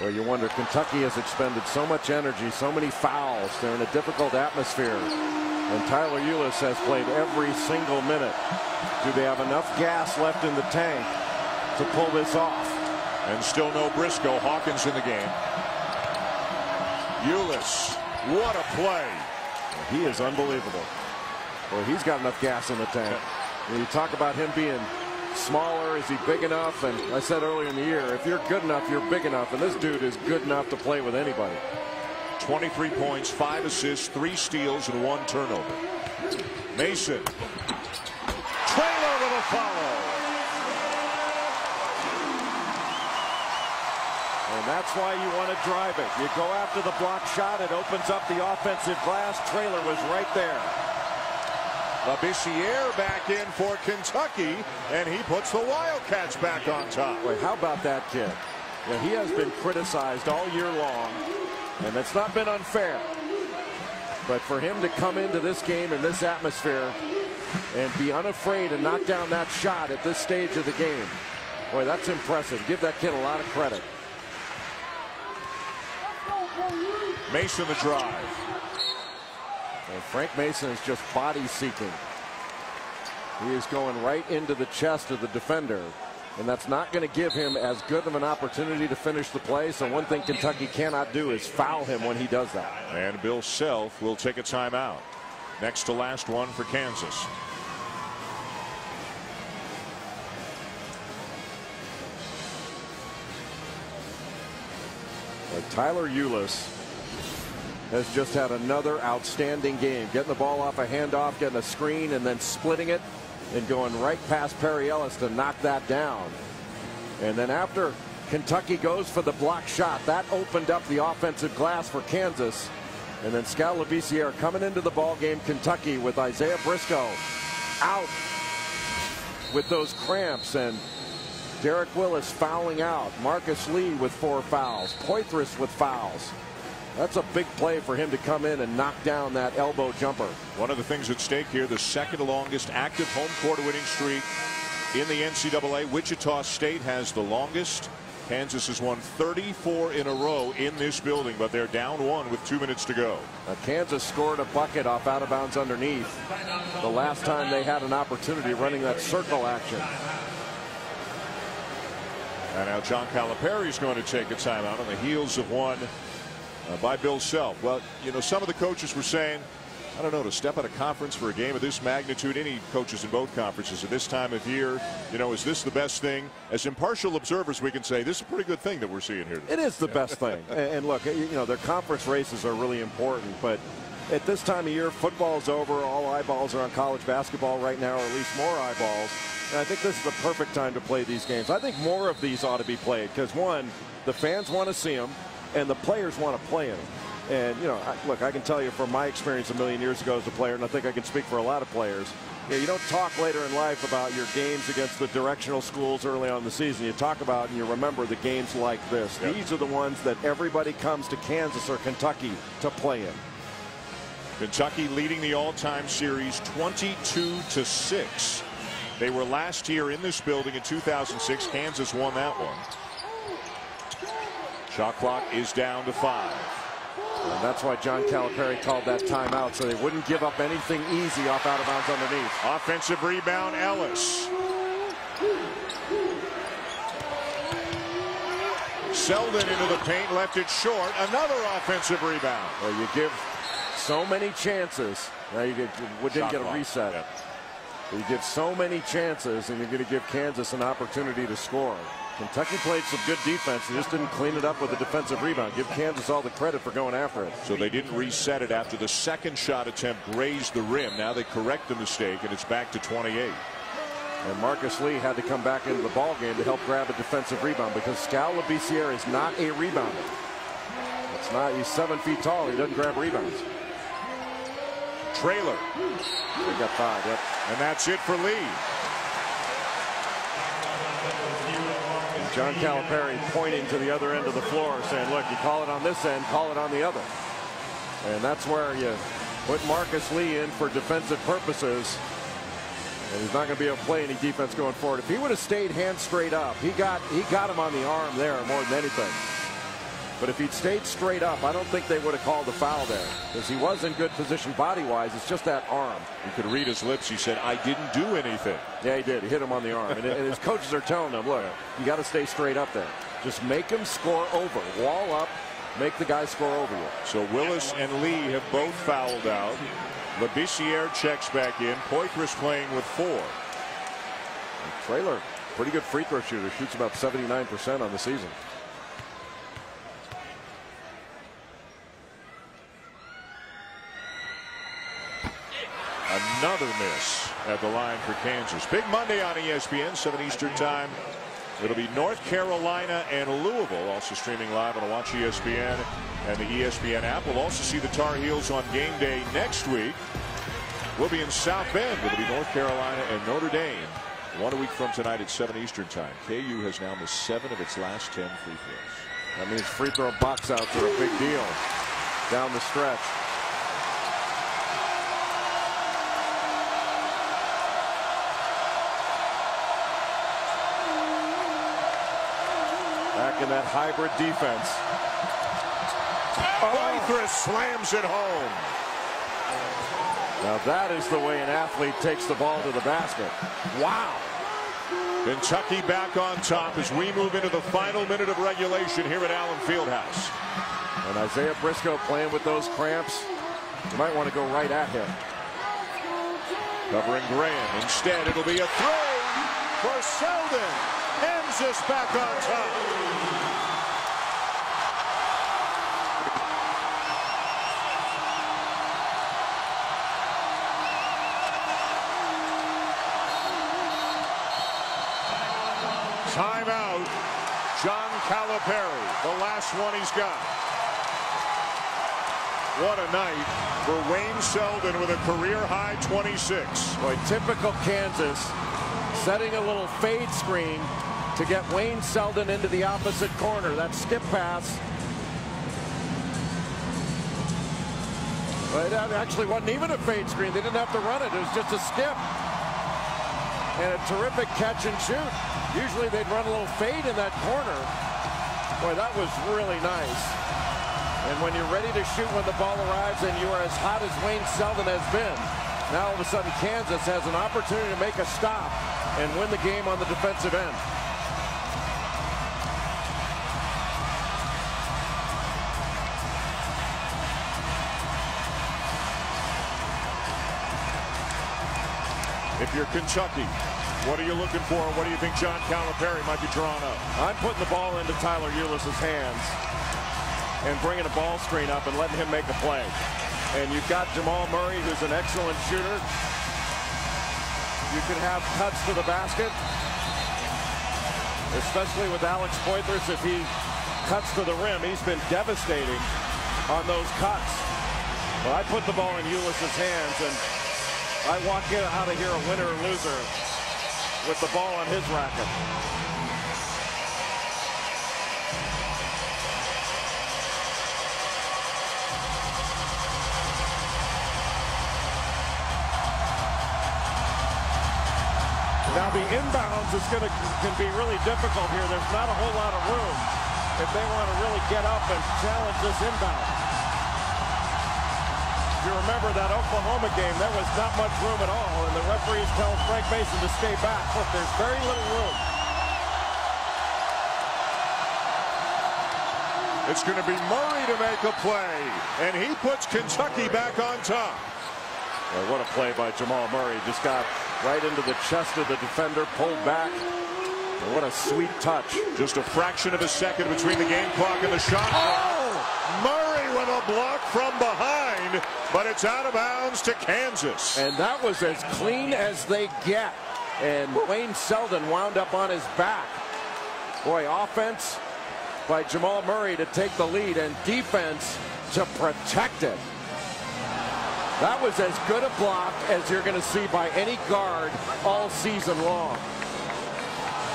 Well, you wonder, Kentucky has expended so much energy, so many fouls. They're in a difficult atmosphere. And Tyler Ulis has played every single minute. Do they have enough gas left in the tank to pull this off? And still no Briscoe. Hawkins in the game. Ulis, what a play. He is unbelievable. Well, he's got enough gas in the tank. When you talk about him being smaller, is he big enough? And I said earlier in the year, if you're good enough, you're big enough. And this dude is good enough to play with anybody. 23 points, 5 assists, 3 steals, and 1 turnover. Mason. Traylor with a follow. That's why you want to drive it. You go after the block shot, it opens up the offensive glass. Traylor was right there. Labissiere back in for Kentucky, and he puts the Wildcats back on top. Boy, how about that kid? Yeah, he has been criticized all year long, and it's not been unfair. But for him to come into this game in this atmosphere and be unafraid and knock down that shot at this stage of the game, boy, that's impressive. Give that kid a lot of credit. Mason the drive. And Frank Mason is just body seeking. He is going right into the chest of the defender. And that's not going to give him as good of an opportunity to finish the play. So one thing Kentucky cannot do is foul him when he does that. And Bill Self will take a timeout. Next to last one for Kansas. But Tyler Ulis has just had another outstanding game. Getting the ball off a handoff, getting a screen, and then splitting it and going right past Perry Ellis to knock that down. And then after Kentucky goes for the block shot, that opened up the offensive glass for Kansas. And then Skal Labissiere coming into the ball game, Kentucky with Isaiah Briscoe out with those cramps and Derek Willis fouling out. Marcus Lee with four fouls. Poythress with fouls. That's a big play for him to come in and knock down that elbow jumper. One of the things at stake here, the second longest active home court winning streak in the NCAA. Wichita State has the longest. Kansas has won 34 in a row in this building, but they're down one with two minutes to go. Now, Kansas scored a bucket off out of bounds underneath the last time they had an opportunity running that circle action. And now John Calipari is going to take a timeout on the heels of one uh, by Bill Self. Well, you know, some of the coaches were saying, I don't know, to step out of conference for a game of this magnitude, any coaches in both conferences at this time of year, you know, is this the best thing? As impartial observers, we can say this is a pretty good thing that we're seeing here. Today. It is the best thing. And look, you know, their conference races are really important, but at this time of year, football's over. All eyeballs are on college basketball right now, or at least more eyeballs. And I think this is the perfect time to play these games. I think more of these ought to be played because, one, the fans want to see them, and the players want to play them. And, you know, I, look, I can tell you from my experience a million years ago as a player, and I think I can speak for a lot of players, you, know, you don't talk later in life about your games against the directional schools early on in the season. You talk about and you remember the games like this. Yep. These are the ones that everybody comes to Kansas or Kentucky to play in. Kentucky leading the all-time series 22 to 6. They were last year in this building in 2006. Kansas won that one. Shot clock is down to five. And that's why John Calipari called that timeout, so they wouldn't give up anything easy off out of bounds underneath. Offensive rebound, Ellis. Selden into the paint, left it short. Another offensive rebound. Well, you give so many chances. Now you, get, didn't get a reset. Yep. You get so many chances, and you're going to give Kansas an opportunity to score. Kentucky played some good defense. They just didn't clean it up with a defensive rebound. Give Kansas all the credit for going after it. So they didn't reset it after the second shot attempt grazed the rim. Now they correct the mistake, and it's back to 28. And Marcus Lee had to come back into the ball game to help grab a defensive rebound because Labissiere is not a rebounder. It's not. He's seven feet tall. He doesn't grab rebounds. Traylor. They got five. Yep. And that's it for Lee. And John Calipari pointing to the other end of the floor saying, look, you call it on this end, call it on the other. And that's where you put Marcus Lee in for defensive purposes. And he's not going to be able to play any defense going forward. If he would have stayed hands straight up, he got he got him on the arm there more than anything. But if he'd stayed straight up, I don't think they would have called the foul there because he was in good position body-wise. It's just that arm. You could read his lips. He said, I didn't do anything. Yeah, he did. He hit him on the arm. and, and his coaches are telling him, look, you got to stay straight up there. Just make him score over. Wall up, make the guy score over you. So Willis and Lee have both fouled out. Labissiere checks back in. Poythress playing with four. And Traylor, pretty good free throw shooter. Shoots about 79% on the season. Another miss at the line for Kansas. Big Monday on ESPN, 7 Eastern Time. It'll be North Carolina and Louisville, also streaming live on Watch ESPN and the ESPN app. We'll also see the Tar Heels on game day next week. We'll be in South Bend. It'll be North Carolina and Notre Dame. One week from tonight at 7 Eastern Time. KU has now missed seven of its last 10 free throws. That means free throw box outs are a big deal down the stretch. In that hybrid defense. Oh. slams it home. Now that is the way an athlete takes the ball to the basket. Wow. Kentucky back on top as we move into the final minute of regulation here at Allen Fieldhouse. And Isaiah Briscoe playing with those cramps. You might want to go right at him. Covering Graham. Instead, it'll be a throw for Selden. Kansas back on top. Calipari, the last one he's got. What a night for Wayne Selden with a career high 26. Boy, typical Kansas setting a little fade screen to get Wayne Selden into the opposite corner. That skip pass. Well, it actually wasn't even a fade screen. They didn't have to run it. It was just a skip. And a terrific catch and shoot. Usually they'd run a little fade in that corner. Boy, that was really nice. And when you're ready to shoot when the ball arrives and you are as hot as Wayne Selden has been, now all of a sudden Kansas has an opportunity to make a stop and win the game on the defensive end. If you're Kentucky, what are you looking for? What do you think John Calipari might be drawing up? I'm putting the ball into Tyler Ulis's hands and bringing a ball screen up and letting him make a play. And you've got Jamal Murray, who's an excellent shooter. You can have cuts to the basket, especially with Alex Poythress. If he cuts to the rim, he's been devastating on those cuts. But I put the ball in Ulis's hands, and I walk out of here a winner or loser with the ball on his racket. Now the inbounds is going to can be really difficult here. There's not a whole lot of room if they want to really get up and challenge this inbound. If you remember that Oklahoma game, there was not much room at all, and the referees tell Frank Mason to stay back. Look, there's very little room. It's going to be Murray to make a play, and he puts Kentucky back on top. Boy, what a play by Jamal Murray. Just got right into the chest of the defender, pulled back. And what a sweet touch. Just a fraction of a second between the game clock and the shot. Oh! Murray with a block from behind, but it's out of bounds to Kansas. And that was as clean as they get. And Wayne Selden wound up on his back. Boy, offense by Jamal Murray to take the lead and defense to protect it. That was as good a block as you're going to see by any guard all season long.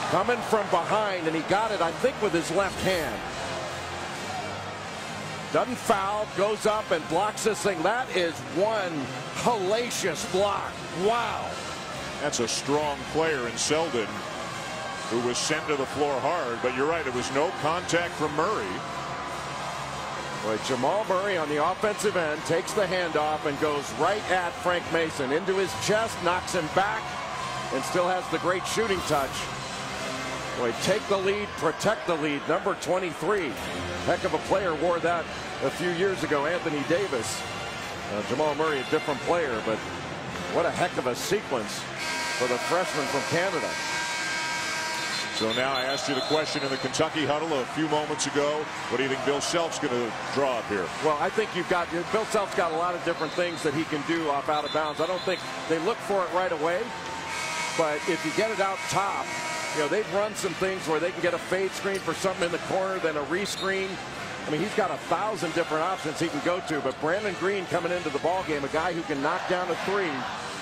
Coming from behind, and he got it, I think, with his left hand. Doesn't foul, goes up and blocks this thing. That is one hellacious block. Wow. That's a strong player in Selden who was sent to the floor hard. But you're right, it was no contact from Murray. Boy, Jamal Murray on the offensive end takes the handoff and goes right at Frank Mason into his chest, knocks him back, and still has the great shooting touch. Boy, take the lead, protect the lead. Number 23. Heck of a player wore that a few years ago, Anthony Davis. Uh, Jamal Murray, a different player, but what a heck of a sequence for the freshman from Canada. So now I asked you the question in the Kentucky huddle a few moments ago. What do you think Bill Self's going to draw up here? Well, I think you've got Bill Self's got a lot of different things that he can do off out of bounds. I don't think they look for it right away, but if you get it out top, you know they've run some things where they can get a fade screen for something in the corner, then a rescreen. I mean, he's got a thousand different options he can go to. But Brannen Greene coming into the ball game, a guy who can knock down a three.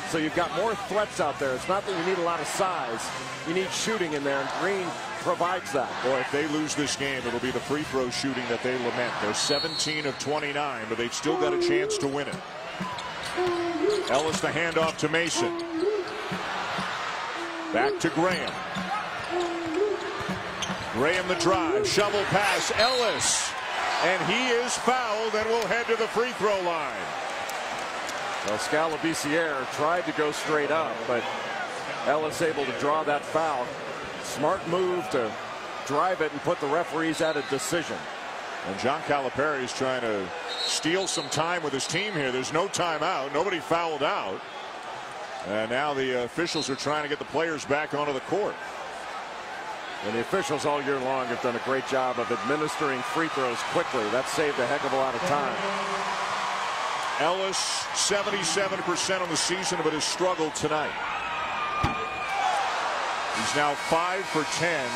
So you've got more threats out there. It's not that you need a lot of size. You need shooting in there, and Greene provides that. Boy, if they lose this game, it'll be the free throw shooting that they lament. They're 17 of 29, but they've still got a chance to win it. Ellis the handoff to Mason. Back to Graham. Graham the drive. Shovel pass. Ellis. And he is fouled and will head to the free throw line. Well, Skal Labissiere tried to go straight up, but Ellis able to draw that foul. Smart move to drive it and put the referees at a decision. And John Calipari is trying to steal some time with his team here. There's no timeout. Nobody fouled out. And now the officials are trying to get the players back onto the court. And the officials all year long have done a great job of administering free throws quickly. That saved a heck of a lot of time. Ellis 77% on the season but has struggled tonight. He's now 5 for 10.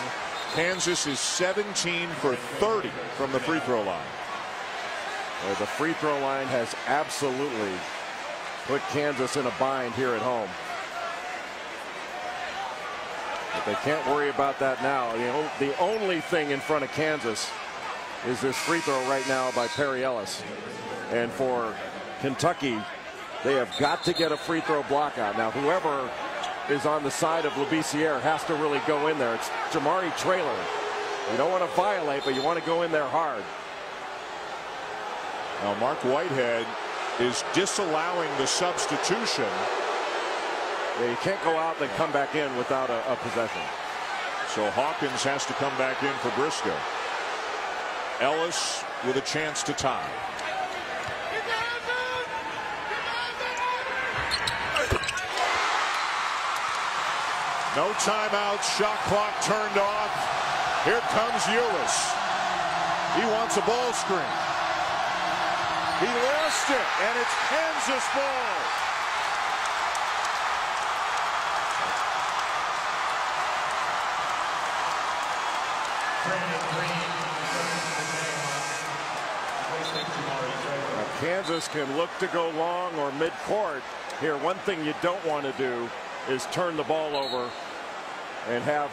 Kansas is 17 for 30 from the free throw line. Well, the free throw line has absolutely put Kansas in a bind here at home. But they can't worry about that now. The, the only thing in front of Kansas is this free throw right now by Perry Ellis. And for Kentucky, they have got to get a free throw block out. Now, whoever is on the side of Labissiere has to really go in there. It's Jamari Traylor. You don't want to violate, but you want to go in there hard. Now, Mark Whitehead is disallowing the substitution. You can't go out and come back in without a, a possession. So Hawkins has to come back in for Briscoe. Ellis with a chance to tie. No timeout. Shot clock turned off. Here comes Ulis. He wants a ball screen. He lost it, and it's Kansas ball. Now, Kansas can look to go long or mid-court. Here, one thing you don't want to do is turn the ball over and have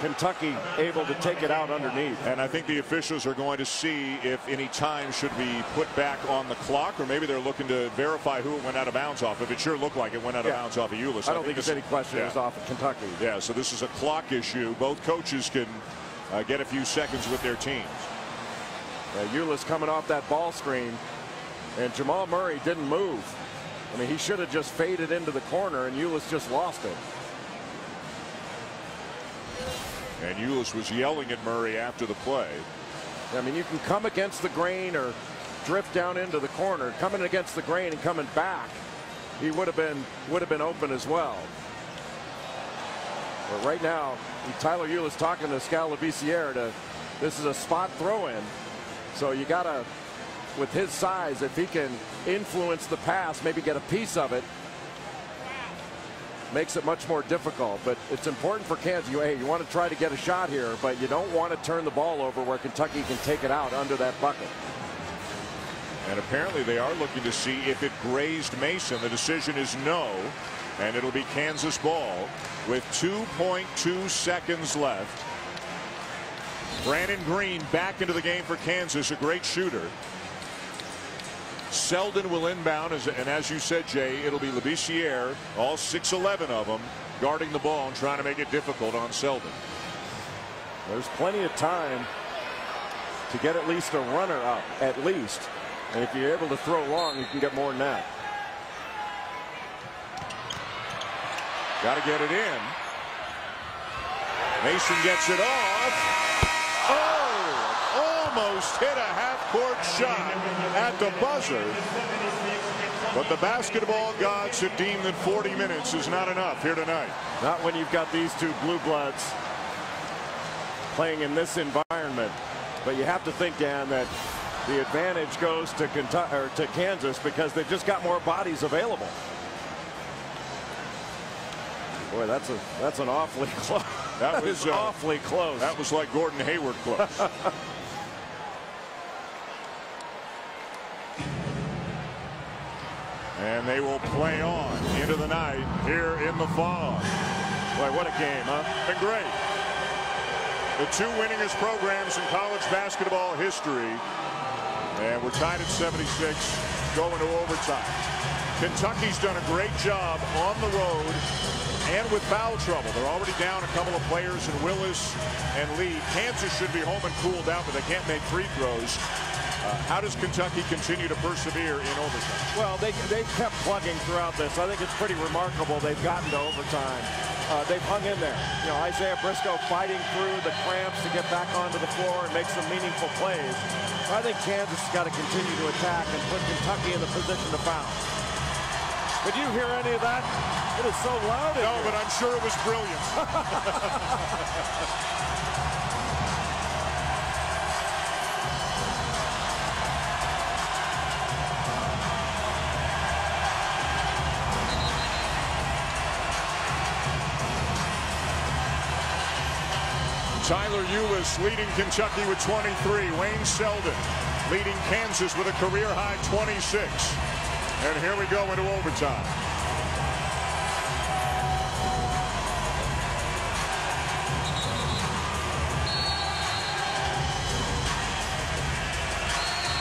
Kentucky able to take it out underneath. And I think the officials are going to see if any time should be put back on the clock, or maybe they're looking to verify who it went out of bounds off of. It sure looked like it went out of Yeah. bounds off of Ulis. I don't think there's any question it was off of Kentucky. Yeah, so this is a clock issue. Both coaches can uh, get a few seconds with their teams. Uh, Ulis coming off that ball screen, and Jamal Murray didn't move. I mean, he should have just faded into the corner, and Ulis just lost it. And Ulis was yelling at Murray after the play. I mean, you can come against the grain or drift down into the corner. Coming against the grain and coming back, he would have been would have been open as well. But right now, Tyler Ulis talking to Skal Labissiere to this is a spot throw in. So you gotta with his size, if he can influence the pass, maybe get a piece of it, makes it much more difficult. But it's important for Kansas. You, hey, you want to try to get a shot here, but you don't want to turn the ball over where Kentucky can take it out under that bucket. And apparently they are looking to see if it grazed Mason. The decision is no. And it'll be Kansas ball with 2.2 seconds left. Brannen Greene back into the game for Kansas, a great shooter. Selden will inbound, as, and as you said, Jay, it'll be Labissiere, all 6'11 of them, guarding the ball and trying to make it difficult on Selden. There's plenty of time to get at least a runner up, at least. And if you're able to throw long, you can get more than that. Got to get it in. Mason gets it off. Almost hit a half-court shot at the buzzer. But the basketball gods have deemed that 40 minutes is not enough here tonight. Not when you've got these two blue bloods playing in this environment. But you have to think, Dan, that the advantage goes to to Kansas because they've just got more bodies available. Boy, that's a that's an awfully close. That that was, uh, awfully close. That was like Gordon Hayward close. and they will play on into the night here in the fall. Boy, what a game, huh? Been great. The two winningest programs in college basketball history. And we're tied at 76, going to overtime. Kentucky's done a great job on the road and with foul trouble. They're already down a couple of players in Willis and Lee. Kansas should be home and cooled out, but they can't make free throws. Uh, how does Kentucky continue to persevere in overtime? Well, they they've kept plugging throughout this. I think it's pretty remarkable they've gotten to overtime. Uh, they've hung in there. You know, Isaiah Briscoe fighting through the cramps to get back onto the floor and make some meaningful plays. I think Kansas has got to continue to attack and put Kentucky in the position to foul. Did you hear any of that? It is so loud. No, but I'm sure it was brilliant. Tyler Ulis leading Kentucky with 23. Wayne Selden leading Kansas with a career high 26. And here we go into overtime.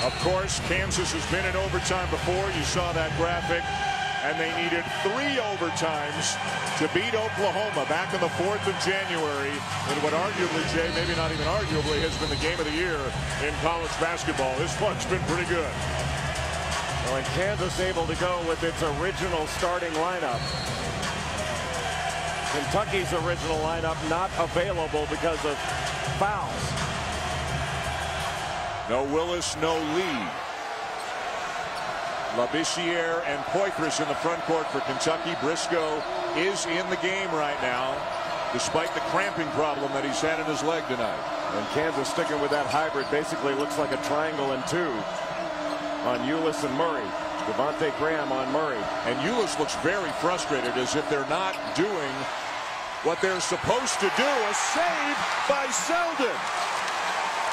Of course, Kansas has been in overtime before. You saw that graphic. And they needed three overtimes to beat Oklahoma back on the 4th of January in what arguably, Jay, maybe not even arguably, has been the game of the year in college basketball. This one's been pretty good. Well, and Kansas able to go with its original starting lineup. Kentucky's original lineup not available because of fouls. No Willis, no Lee. Labissiere and Poythress in the front court for Kentucky. Briscoe is in the game right now, despite the cramping problem that he's had in his leg tonight. And Kansas sticking with that hybrid basically looks like a triangle and two on Ulis and Murray. Devonte Graham on Murray. And Ulis looks very frustrated as if they're not doing what they're supposed to do. A save by Selden.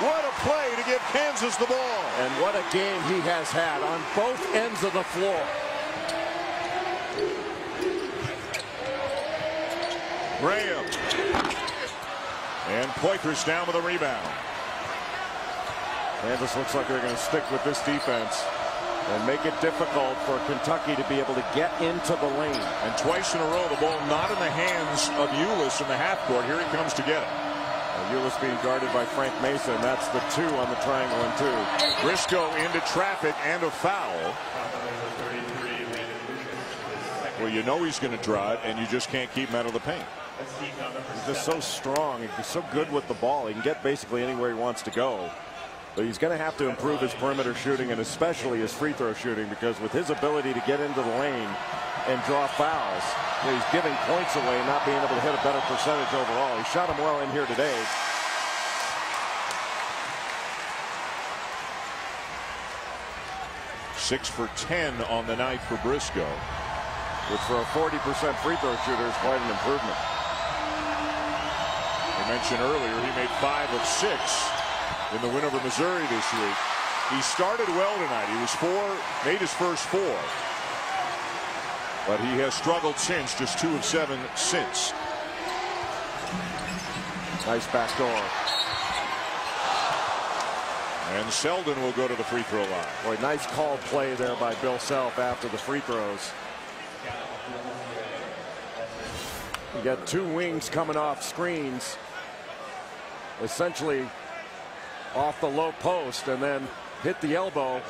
What a play to give Kansas the ball. And what a game he has had on both ends of the floor. Graham. And Poythress down with a rebound. Kansas looks like they're going to stick with this defense and make it difficult for Kentucky to be able to get into the lane. And twice in a row, the ball not in the hands of Ulis in the half court. Here he comes to get it. Uh, Ulis being guarded by Frank Mason. That's the two on the triangle and two. Briscoe into traffic and a foul. Well, you know he's going to drive, and you just can't keep him out of the paint. He's just so strong. He's so good with the ball. He can get basically anywhere he wants to go. But he's going to have to improve his perimeter shooting and especially his free throw shooting because with his ability to get into the lane and draw fouls, you know, he's giving points away and not being able to hit a better percentage overall. He shot him well in here today. Six for 10 on the night for Briscoe. Which for a 40% free throw shooter is quite an improvement. I mentioned earlier he made five of six in the win over Missouri this week. He started well tonight. He was four, made his first four. But he has struggled since, just two of seven since. Nice back door. And Selden will go to the free throw line. Boy, nice call play there by Bill Self after the free throws. You got two wings coming off screens. Essentially off the low post and then hit the elbow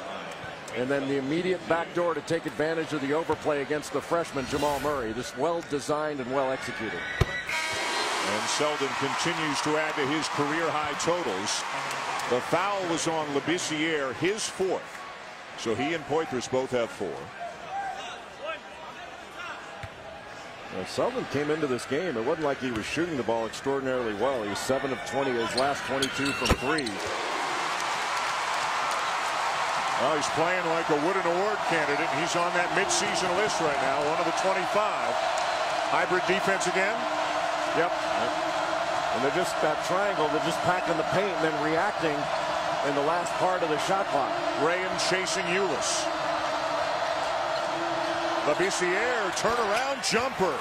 and then the immediate backdoor to take advantage of the overplay against the freshman Jamal Murray. This well designed and well executed. And Selden continues to add to his career high totals. The foul was on Labissiere, his fourth. So he and Poythress both have four. Well, Selden came into this game. It wasn't like he was shooting the ball extraordinarily well. He was 7 of 20, his last 22 from three. Well, he's playing like a Wooden Award candidate. He's on that midseason list right now, one of the 25. Hybrid defense again. Yep. And they're just that triangle. They're just packing the paint and then reacting in the last part of the shot clock. Graham chasing Ulis. Labissiere turnaround jumper.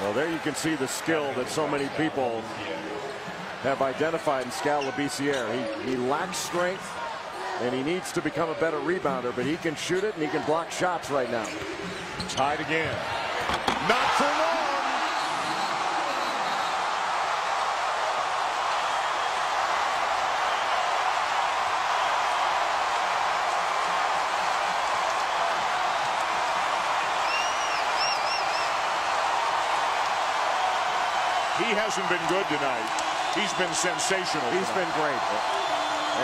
Well, there you can see the skill that so many people have identified in Skal Labissiere. He, he lacks strength, and he needs to become a better rebounder, but he can shoot it and he can block shots right now. Tied again. Not for hasn't been good tonight. He's been sensational. He's tonight. been great.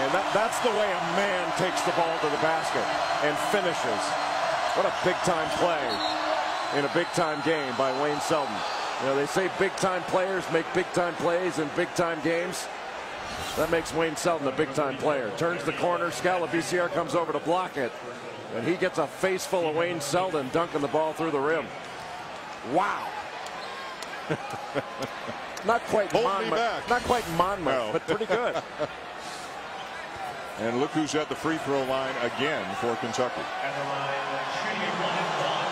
And that, that's the way a man takes the ball to the basket and finishes. What a big-time play in a big-time game by Wayne Selden. You know, they say big-time players make big-time plays in big-time games. That makes Wayne Selden a big-time player. Turns the corner, Skal Labissiere comes over to block it. And he gets a face full of Wayne Selden dunking the ball through the rim. Wow. not quite Hold me Monmouth, back. not quite Monmouth, No. but pretty good. And look who's at the free throw line again for Kentucky. At the line, uh, shooting it one and one.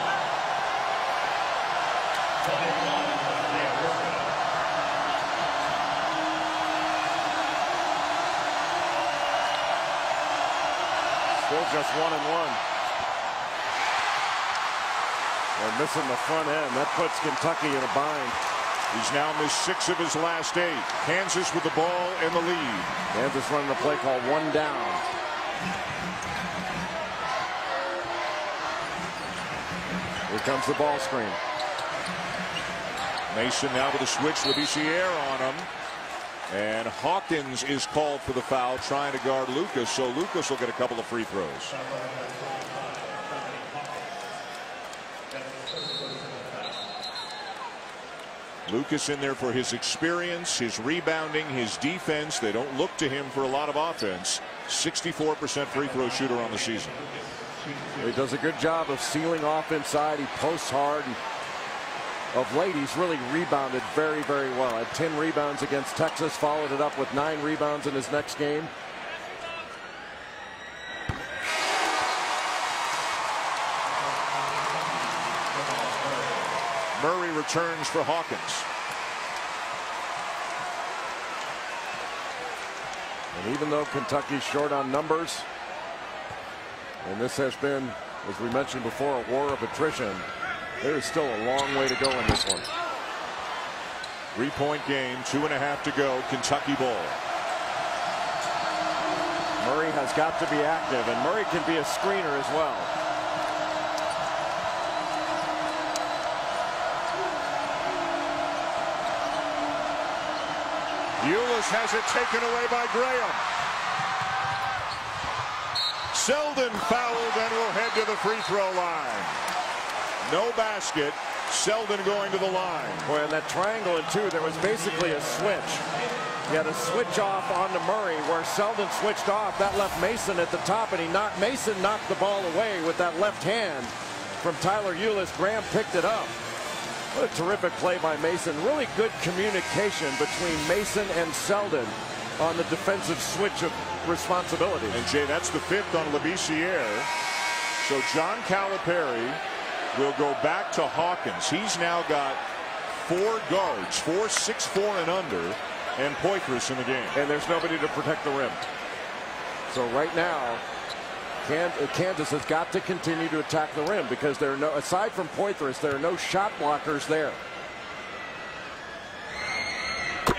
One and one, Isaiah Briscoe. Still just one and one. They're missing the front end. That puts Kentucky in a bind. He's now missed six of his last eight. Kansas with the ball in the lead. Kansas running the play called one down. Here comes the ball screen. Mason now with a switch. Labissiere on him. And Hawkins is called for the foul, trying to guard Lucas. So Lucas will get a couple of free throws. Lucas in there for his experience, his rebounding, his defense. They don't look to him for a lot of offense. 64% free throw shooter on the season. He does a good job of sealing off inside. He posts hard. Of late, he's really rebounded very, very well. Had 10 rebounds against Texas, followed it up with nine rebounds in his next game. Murray returns for Hawkins. And even though Kentucky's short on numbers, and this has been, as we mentioned before, a war of attrition, there is still a long way to go in this one. Three point game, two and a half to go, Kentucky ball. Murray has got to be active, and Murray can be a screener as well. Has it taken away by Graham. Selden fouled and will head to the free throw line. No basket. Selden going to the line. Boy, in that triangle and two, there was basically a switch. He had a switch off onto Murray where Selden switched off. That left Mason at the top, and he knocked Mason knocked the ball away with that left hand from Tyler Ulis. Graham picked it up. What a terrific play by Mason. Really good communication between Mason and Selden on the defensive switch of responsibility. And Jay, that's the fifth on Labissiere. So John Calipari will go back to Hawkins. He's now got four guards, four six four and under, and Poythress in the game. And there's nobody to protect the rim. So right now, Kansas has got to continue to attack the rim because there are no, aside from Poythress, there are no shot blockers there.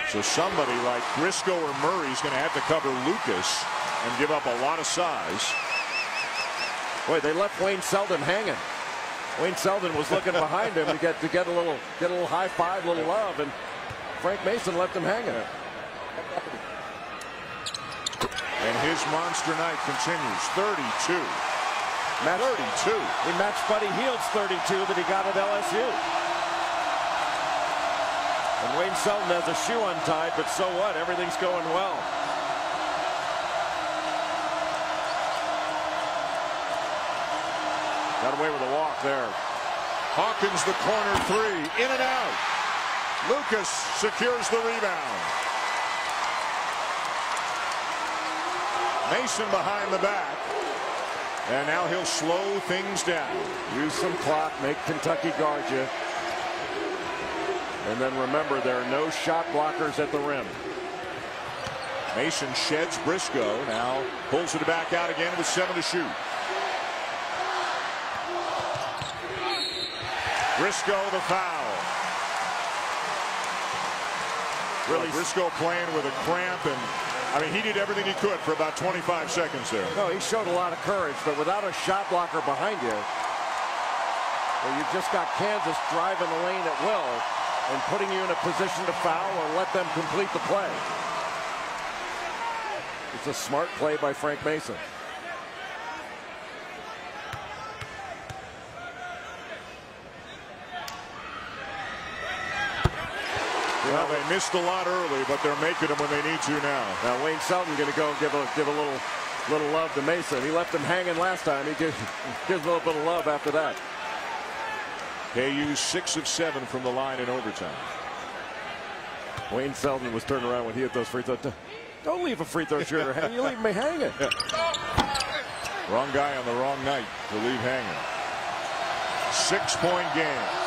So somebody like Briscoe or Murray is going to have to cover Lucas and give up a lot of size. Boy, they left Wayne Selden hanging. Wayne Selden was looking behind him to get to get a little get a little high five, little love, and Frank Mason left him hanging. And his monster night continues. 32. Match, 32. He matched Buddy Hield's 32 that he got at LSU. And Wayne Selden has a shoe untied, but so what? Everything's going well. Got away with a walk there. Hawkins the corner three. In and out. Lucas secures the rebound. Mason behind the back. And now he'll slow things down. Use some clock, make Kentucky guard you. And then remember, there are no shot blockers at the rim. Mason sheds Briscoe. Now pulls it back out again with seven to shoot. Briscoe the foul. Really, Briscoe playing with a cramp and I mean, he did everything he could for about 25 seconds there. No, he showed a lot of courage, but without a shot blocker behind you, well, you've just got Kansas driving the lane at will and putting you in a position to foul or let them complete the play. It's a smart play by Frank Mason. Well, they missed a lot early, but they're making them when they need to now. Now Wayne Selden going to go give a give a little little love to Mason. He left him hanging last time. He gives, gives a little bit of love after that. KU six of seven from the line in overtime. Wayne Selden was turned around when he hit those free throws. Don't leave a free throw shooter hanging. You leave me hanging. Wrong guy on the wrong night to leave hanging. Six point game.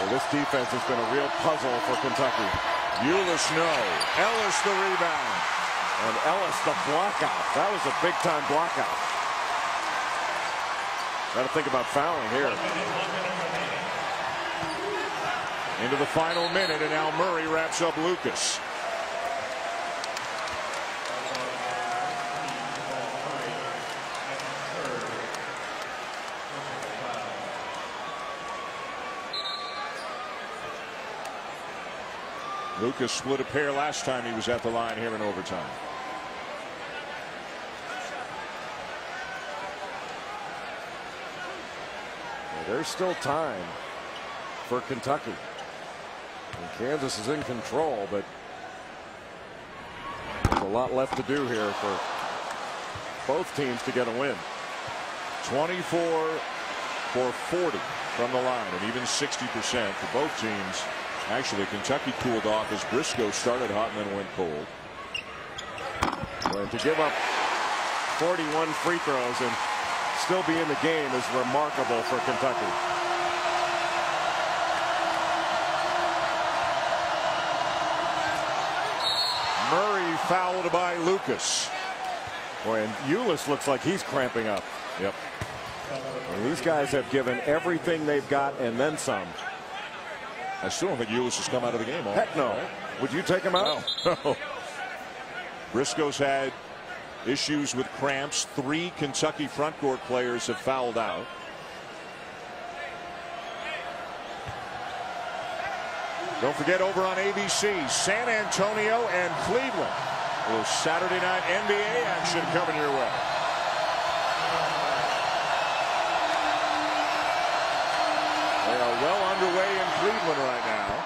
Well, this defense has been a real puzzle for Kentucky. Ulis no. Ellis the rebound. And Ellis the blockout. That was a big time blockout. Got to think about fouling here. Into the final minute, and now Murray wraps up Lucas. Lucas split a pair last time he was at the line here in overtime. There's still time for Kentucky. And Kansas is in control, but there's a lot left to do here for both teams to get a win. 24 for 40 from the line and even 60 percent for both teams. Actually, Kentucky cooled off as Briscoe started hot and then went cold. Well, to give up 41 free throws and still be in the game is remarkable for Kentucky. Murray fouled by Lucas. Boy, and Ulis looks like he's cramping up. Yep. And these guys have given everything they've got and then some. I still don't think Ulis has come out of the game. Heck no. Would you take him out? No. Briscoe's had issues with cramps. Three Kentucky front court players have fouled out. Don't forget over on ABC, San Antonio and Cleveland. A little Saturday night NBA action coming your way. They are well underway Cleveland right now.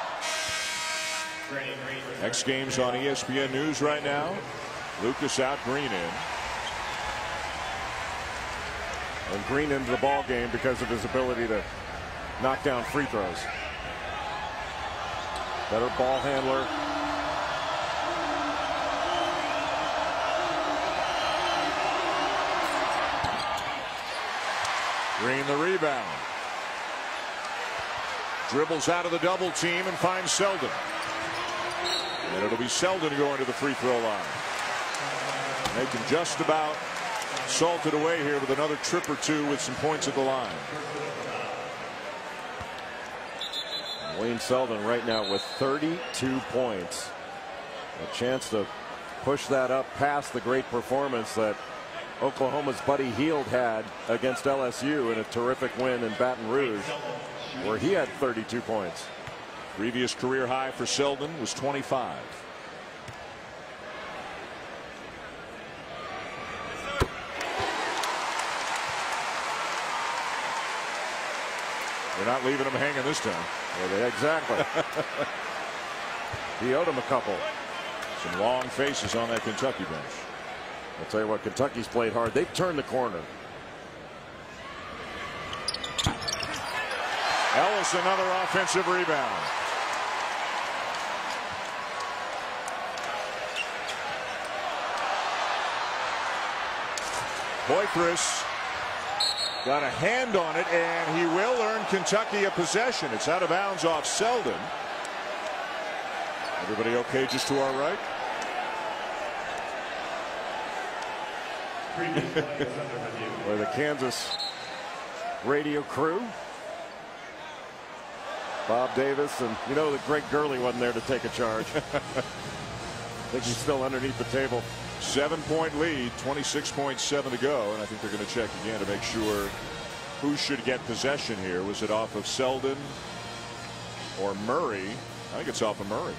Next game's on ESPN News right now. Lucas out, Greene in. And Greene into the ball game because of his ability to knock down free throws. Better ball handler. Greene the rebound. Dribbles out of the double team and finds Selden. And it'll be Selden going to the free throw line. They can just about salt it away here with another trip or two with some points at the line. Wayne Selden right now with 32 points. A chance to push that up past the great performance that Oklahoma's Buddy Hield had against LSU in a terrific win in Baton Rouge where he had 32 points. Previous career high for Selden was 25. They're not leaving him hanging this time. exactly. he owed him a couple. Some long faces on that Kentucky bench. I'll tell you what, Kentucky's played hard. They've turned the corner. Ellis another offensive rebound. Poythress got a hand on it and he will earn Kentucky a possession. It's out of bounds off Selden. Everybody okay just to our right? Or the Kansas radio crew. Bob Davis and you know that Greg Gurley wasn't there to take a charge. I think he's still underneath the table. Seven point lead, 26.7 to go. And I think they're going to check again to make sure who should get possession here. Was it off of Selden or Murray? I think it's off of Murray.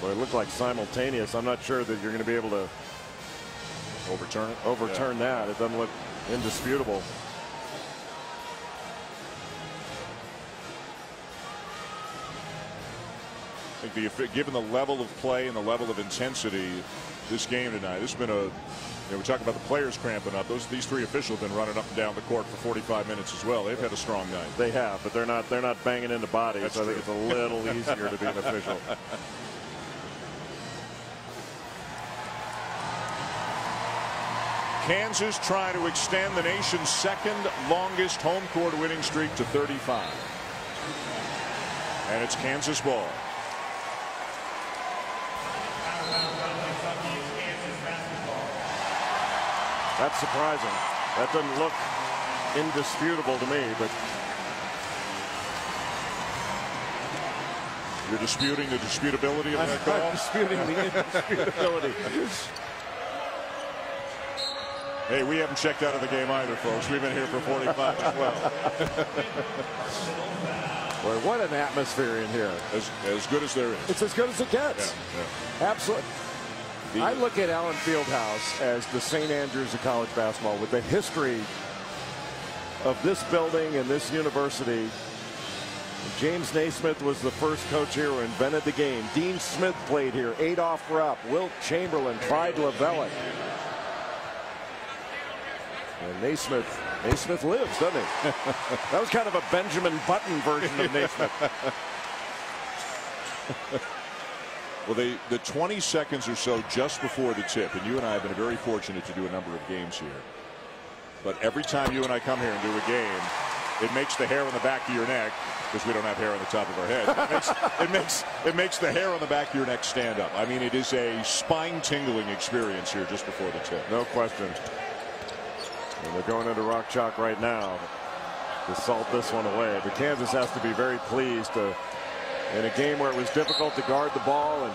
But it looked like simultaneous. I'm not sure that you're going to be able to overturn it. Overturn yeah. that. It doesn't look indisputable. I think the given the level of play and the level of intensity this game tonight, this has been a you know, we talk about the players cramping up. Those these three officials have been running up and down the court for 45 minutes as well. They've had a strong night. They have, but they're not they're not banging into bodies. That's so true. I think it's a little easier to be an official. Kansas trying to extend the nation's second longest home court winning streak to 35. And it's Kansas ball. That's surprising. That doesn't look indisputable to me, but You're disputing the disputability of that call? I'm disputing the indisputability. Hey, we haven't checked out of the game either, folks. We've been here for 45 as well. Boy, what an atmosphere in here. As, as good as there is. It's as good as it gets. Yeah, Absolutely. I look at Allen Fieldhouse as the St. Andrews of college basketball with the history of this building and this university. James Naismith was the first coach here who invented the game. Dean Smith played here. Adolph Rupp, Wilt Chamberlain, Clyde Lovellette. And Naismith, Naismith lives, doesn't he? that was kind of a Benjamin Button version of Naismith. Well, they, the 20 seconds or so just before the tip, and you and I have been very fortunate to do a number of games here. But every time you and I come here and do a game, it makes the hair on the back of your neck, because we don't have hair on the top of our head. It makes, it makes, it makes the hair on the back of your neck stand up. I mean, it is a spine-tingling experience here just before the tip. No question. And they're going into Rock Chalk right now to salt this one away. But Kansas has to be very pleased to, in a game where it was difficult to guard the ball and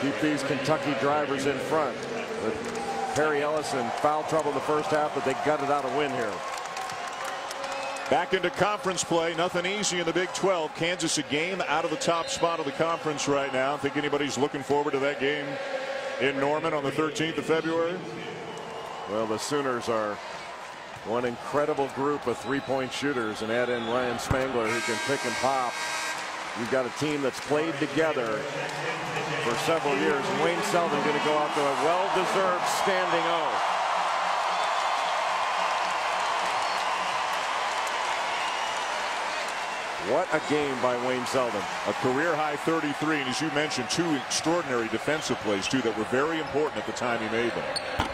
keep these Kentucky drivers in front. But Perry Ellis in foul trouble in the first half, but they gutted out a win here. Back into conference play. Nothing easy in the Big 12. Kansas a game out of the top spot of the conference right now. Think anybody's looking forward to that game in Norman on the 13th of February? Well, the Sooners are one incredible group of three-point shooters, and add in Ryan Spangler who can pick and pop. You've got a team that's played together for several years, and Wayne Selden going to go out to a well-deserved standing O. What a game by Wayne Selden. A career high 33, and as you mentioned, two extraordinary defensive plays, too, that were very important at the time he made them.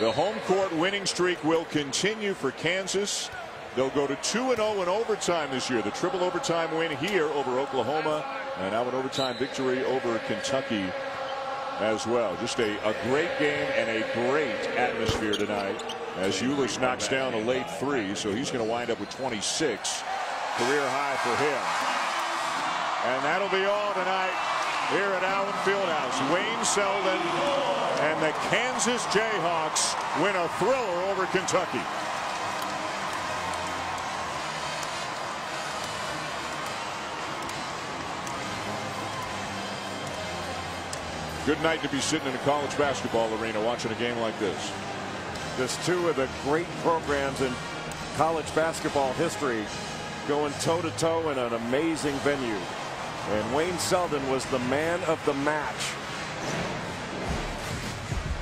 The home court winning streak will continue for Kansas. They'll go to 2 0 in overtime this year. The triple overtime win here over Oklahoma, and now an overtime victory over Kentucky as well. Just a, a great game and a great atmosphere tonight as Ulis knocks down a late three, so he's going to wind up with 26. Career high for him. And that'll be all tonight here at Allen Fieldhouse. Wayne Selden and the Kansas Jayhawks win a thriller over Kentucky. Good night to be sitting in a college basketball arena watching a game like this. Just two of the great programs in college basketball history going toe to toe in an amazing venue. And Wayne Selden was the man of the match.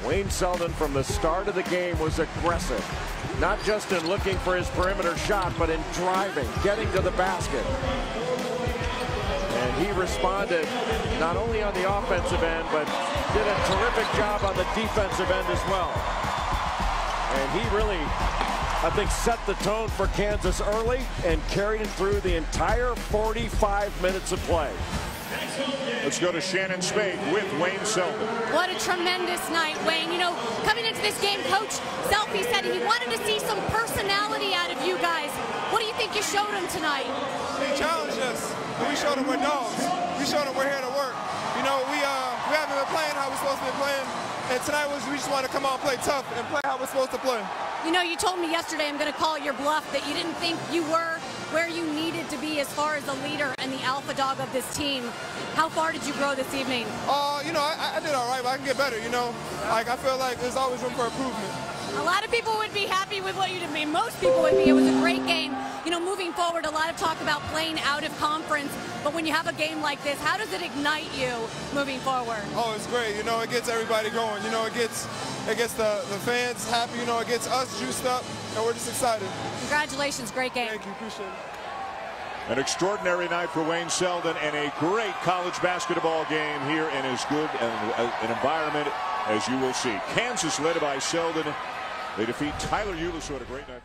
Wayne Selden from the start of the game was aggressive. Not just in looking for his perimeter shot, but in driving, getting to the basket. And he responded not only on the offensive end, but did a terrific job on the defensive end as well. And he really, I think, set the tone for Kansas early and carried it through the entire 45 minutes of play. Let's go to Shannon Spake with Wayne Selden. What a tremendous night, Wayne. You know, coming into this game, Coach Selfie said he wanted to see some personality out of you guys. What do you think you showed him tonight? He challenged us. We showed them we're dogs. We showed them we're here to work. You know, we uh, we haven't been playing how we're supposed to be playing. And tonight was we just want to come out and play tough and play how we're supposed to play. You know, you told me yesterday, I'm going to call your bluff, that you didn't think you were where you needed to be as far as the leader and the alpha dog of this team. How far did you grow this evening? Uh, you know, I, I did all right, but I can get better, you know. Like, I feel like there's always room for improvement. A lot of people would be happy with what you did. I mean, most people would be. It was a great game. You know, moving forward, a lot of talk about playing out of conference. But when you have a game like this, how does it ignite you moving forward? Oh, it's great. You know, it gets everybody going. You know, it gets it gets the, the fans happy. You know, it gets us juiced up, and we're just excited. Congratulations. Great game. Thank you. Appreciate it. An extraordinary night for Wayne Selden and a great college basketball game here in as good an, uh, an environment as you will see. Kansas led by Selden. They defeat Tyler Ulis, who had a great night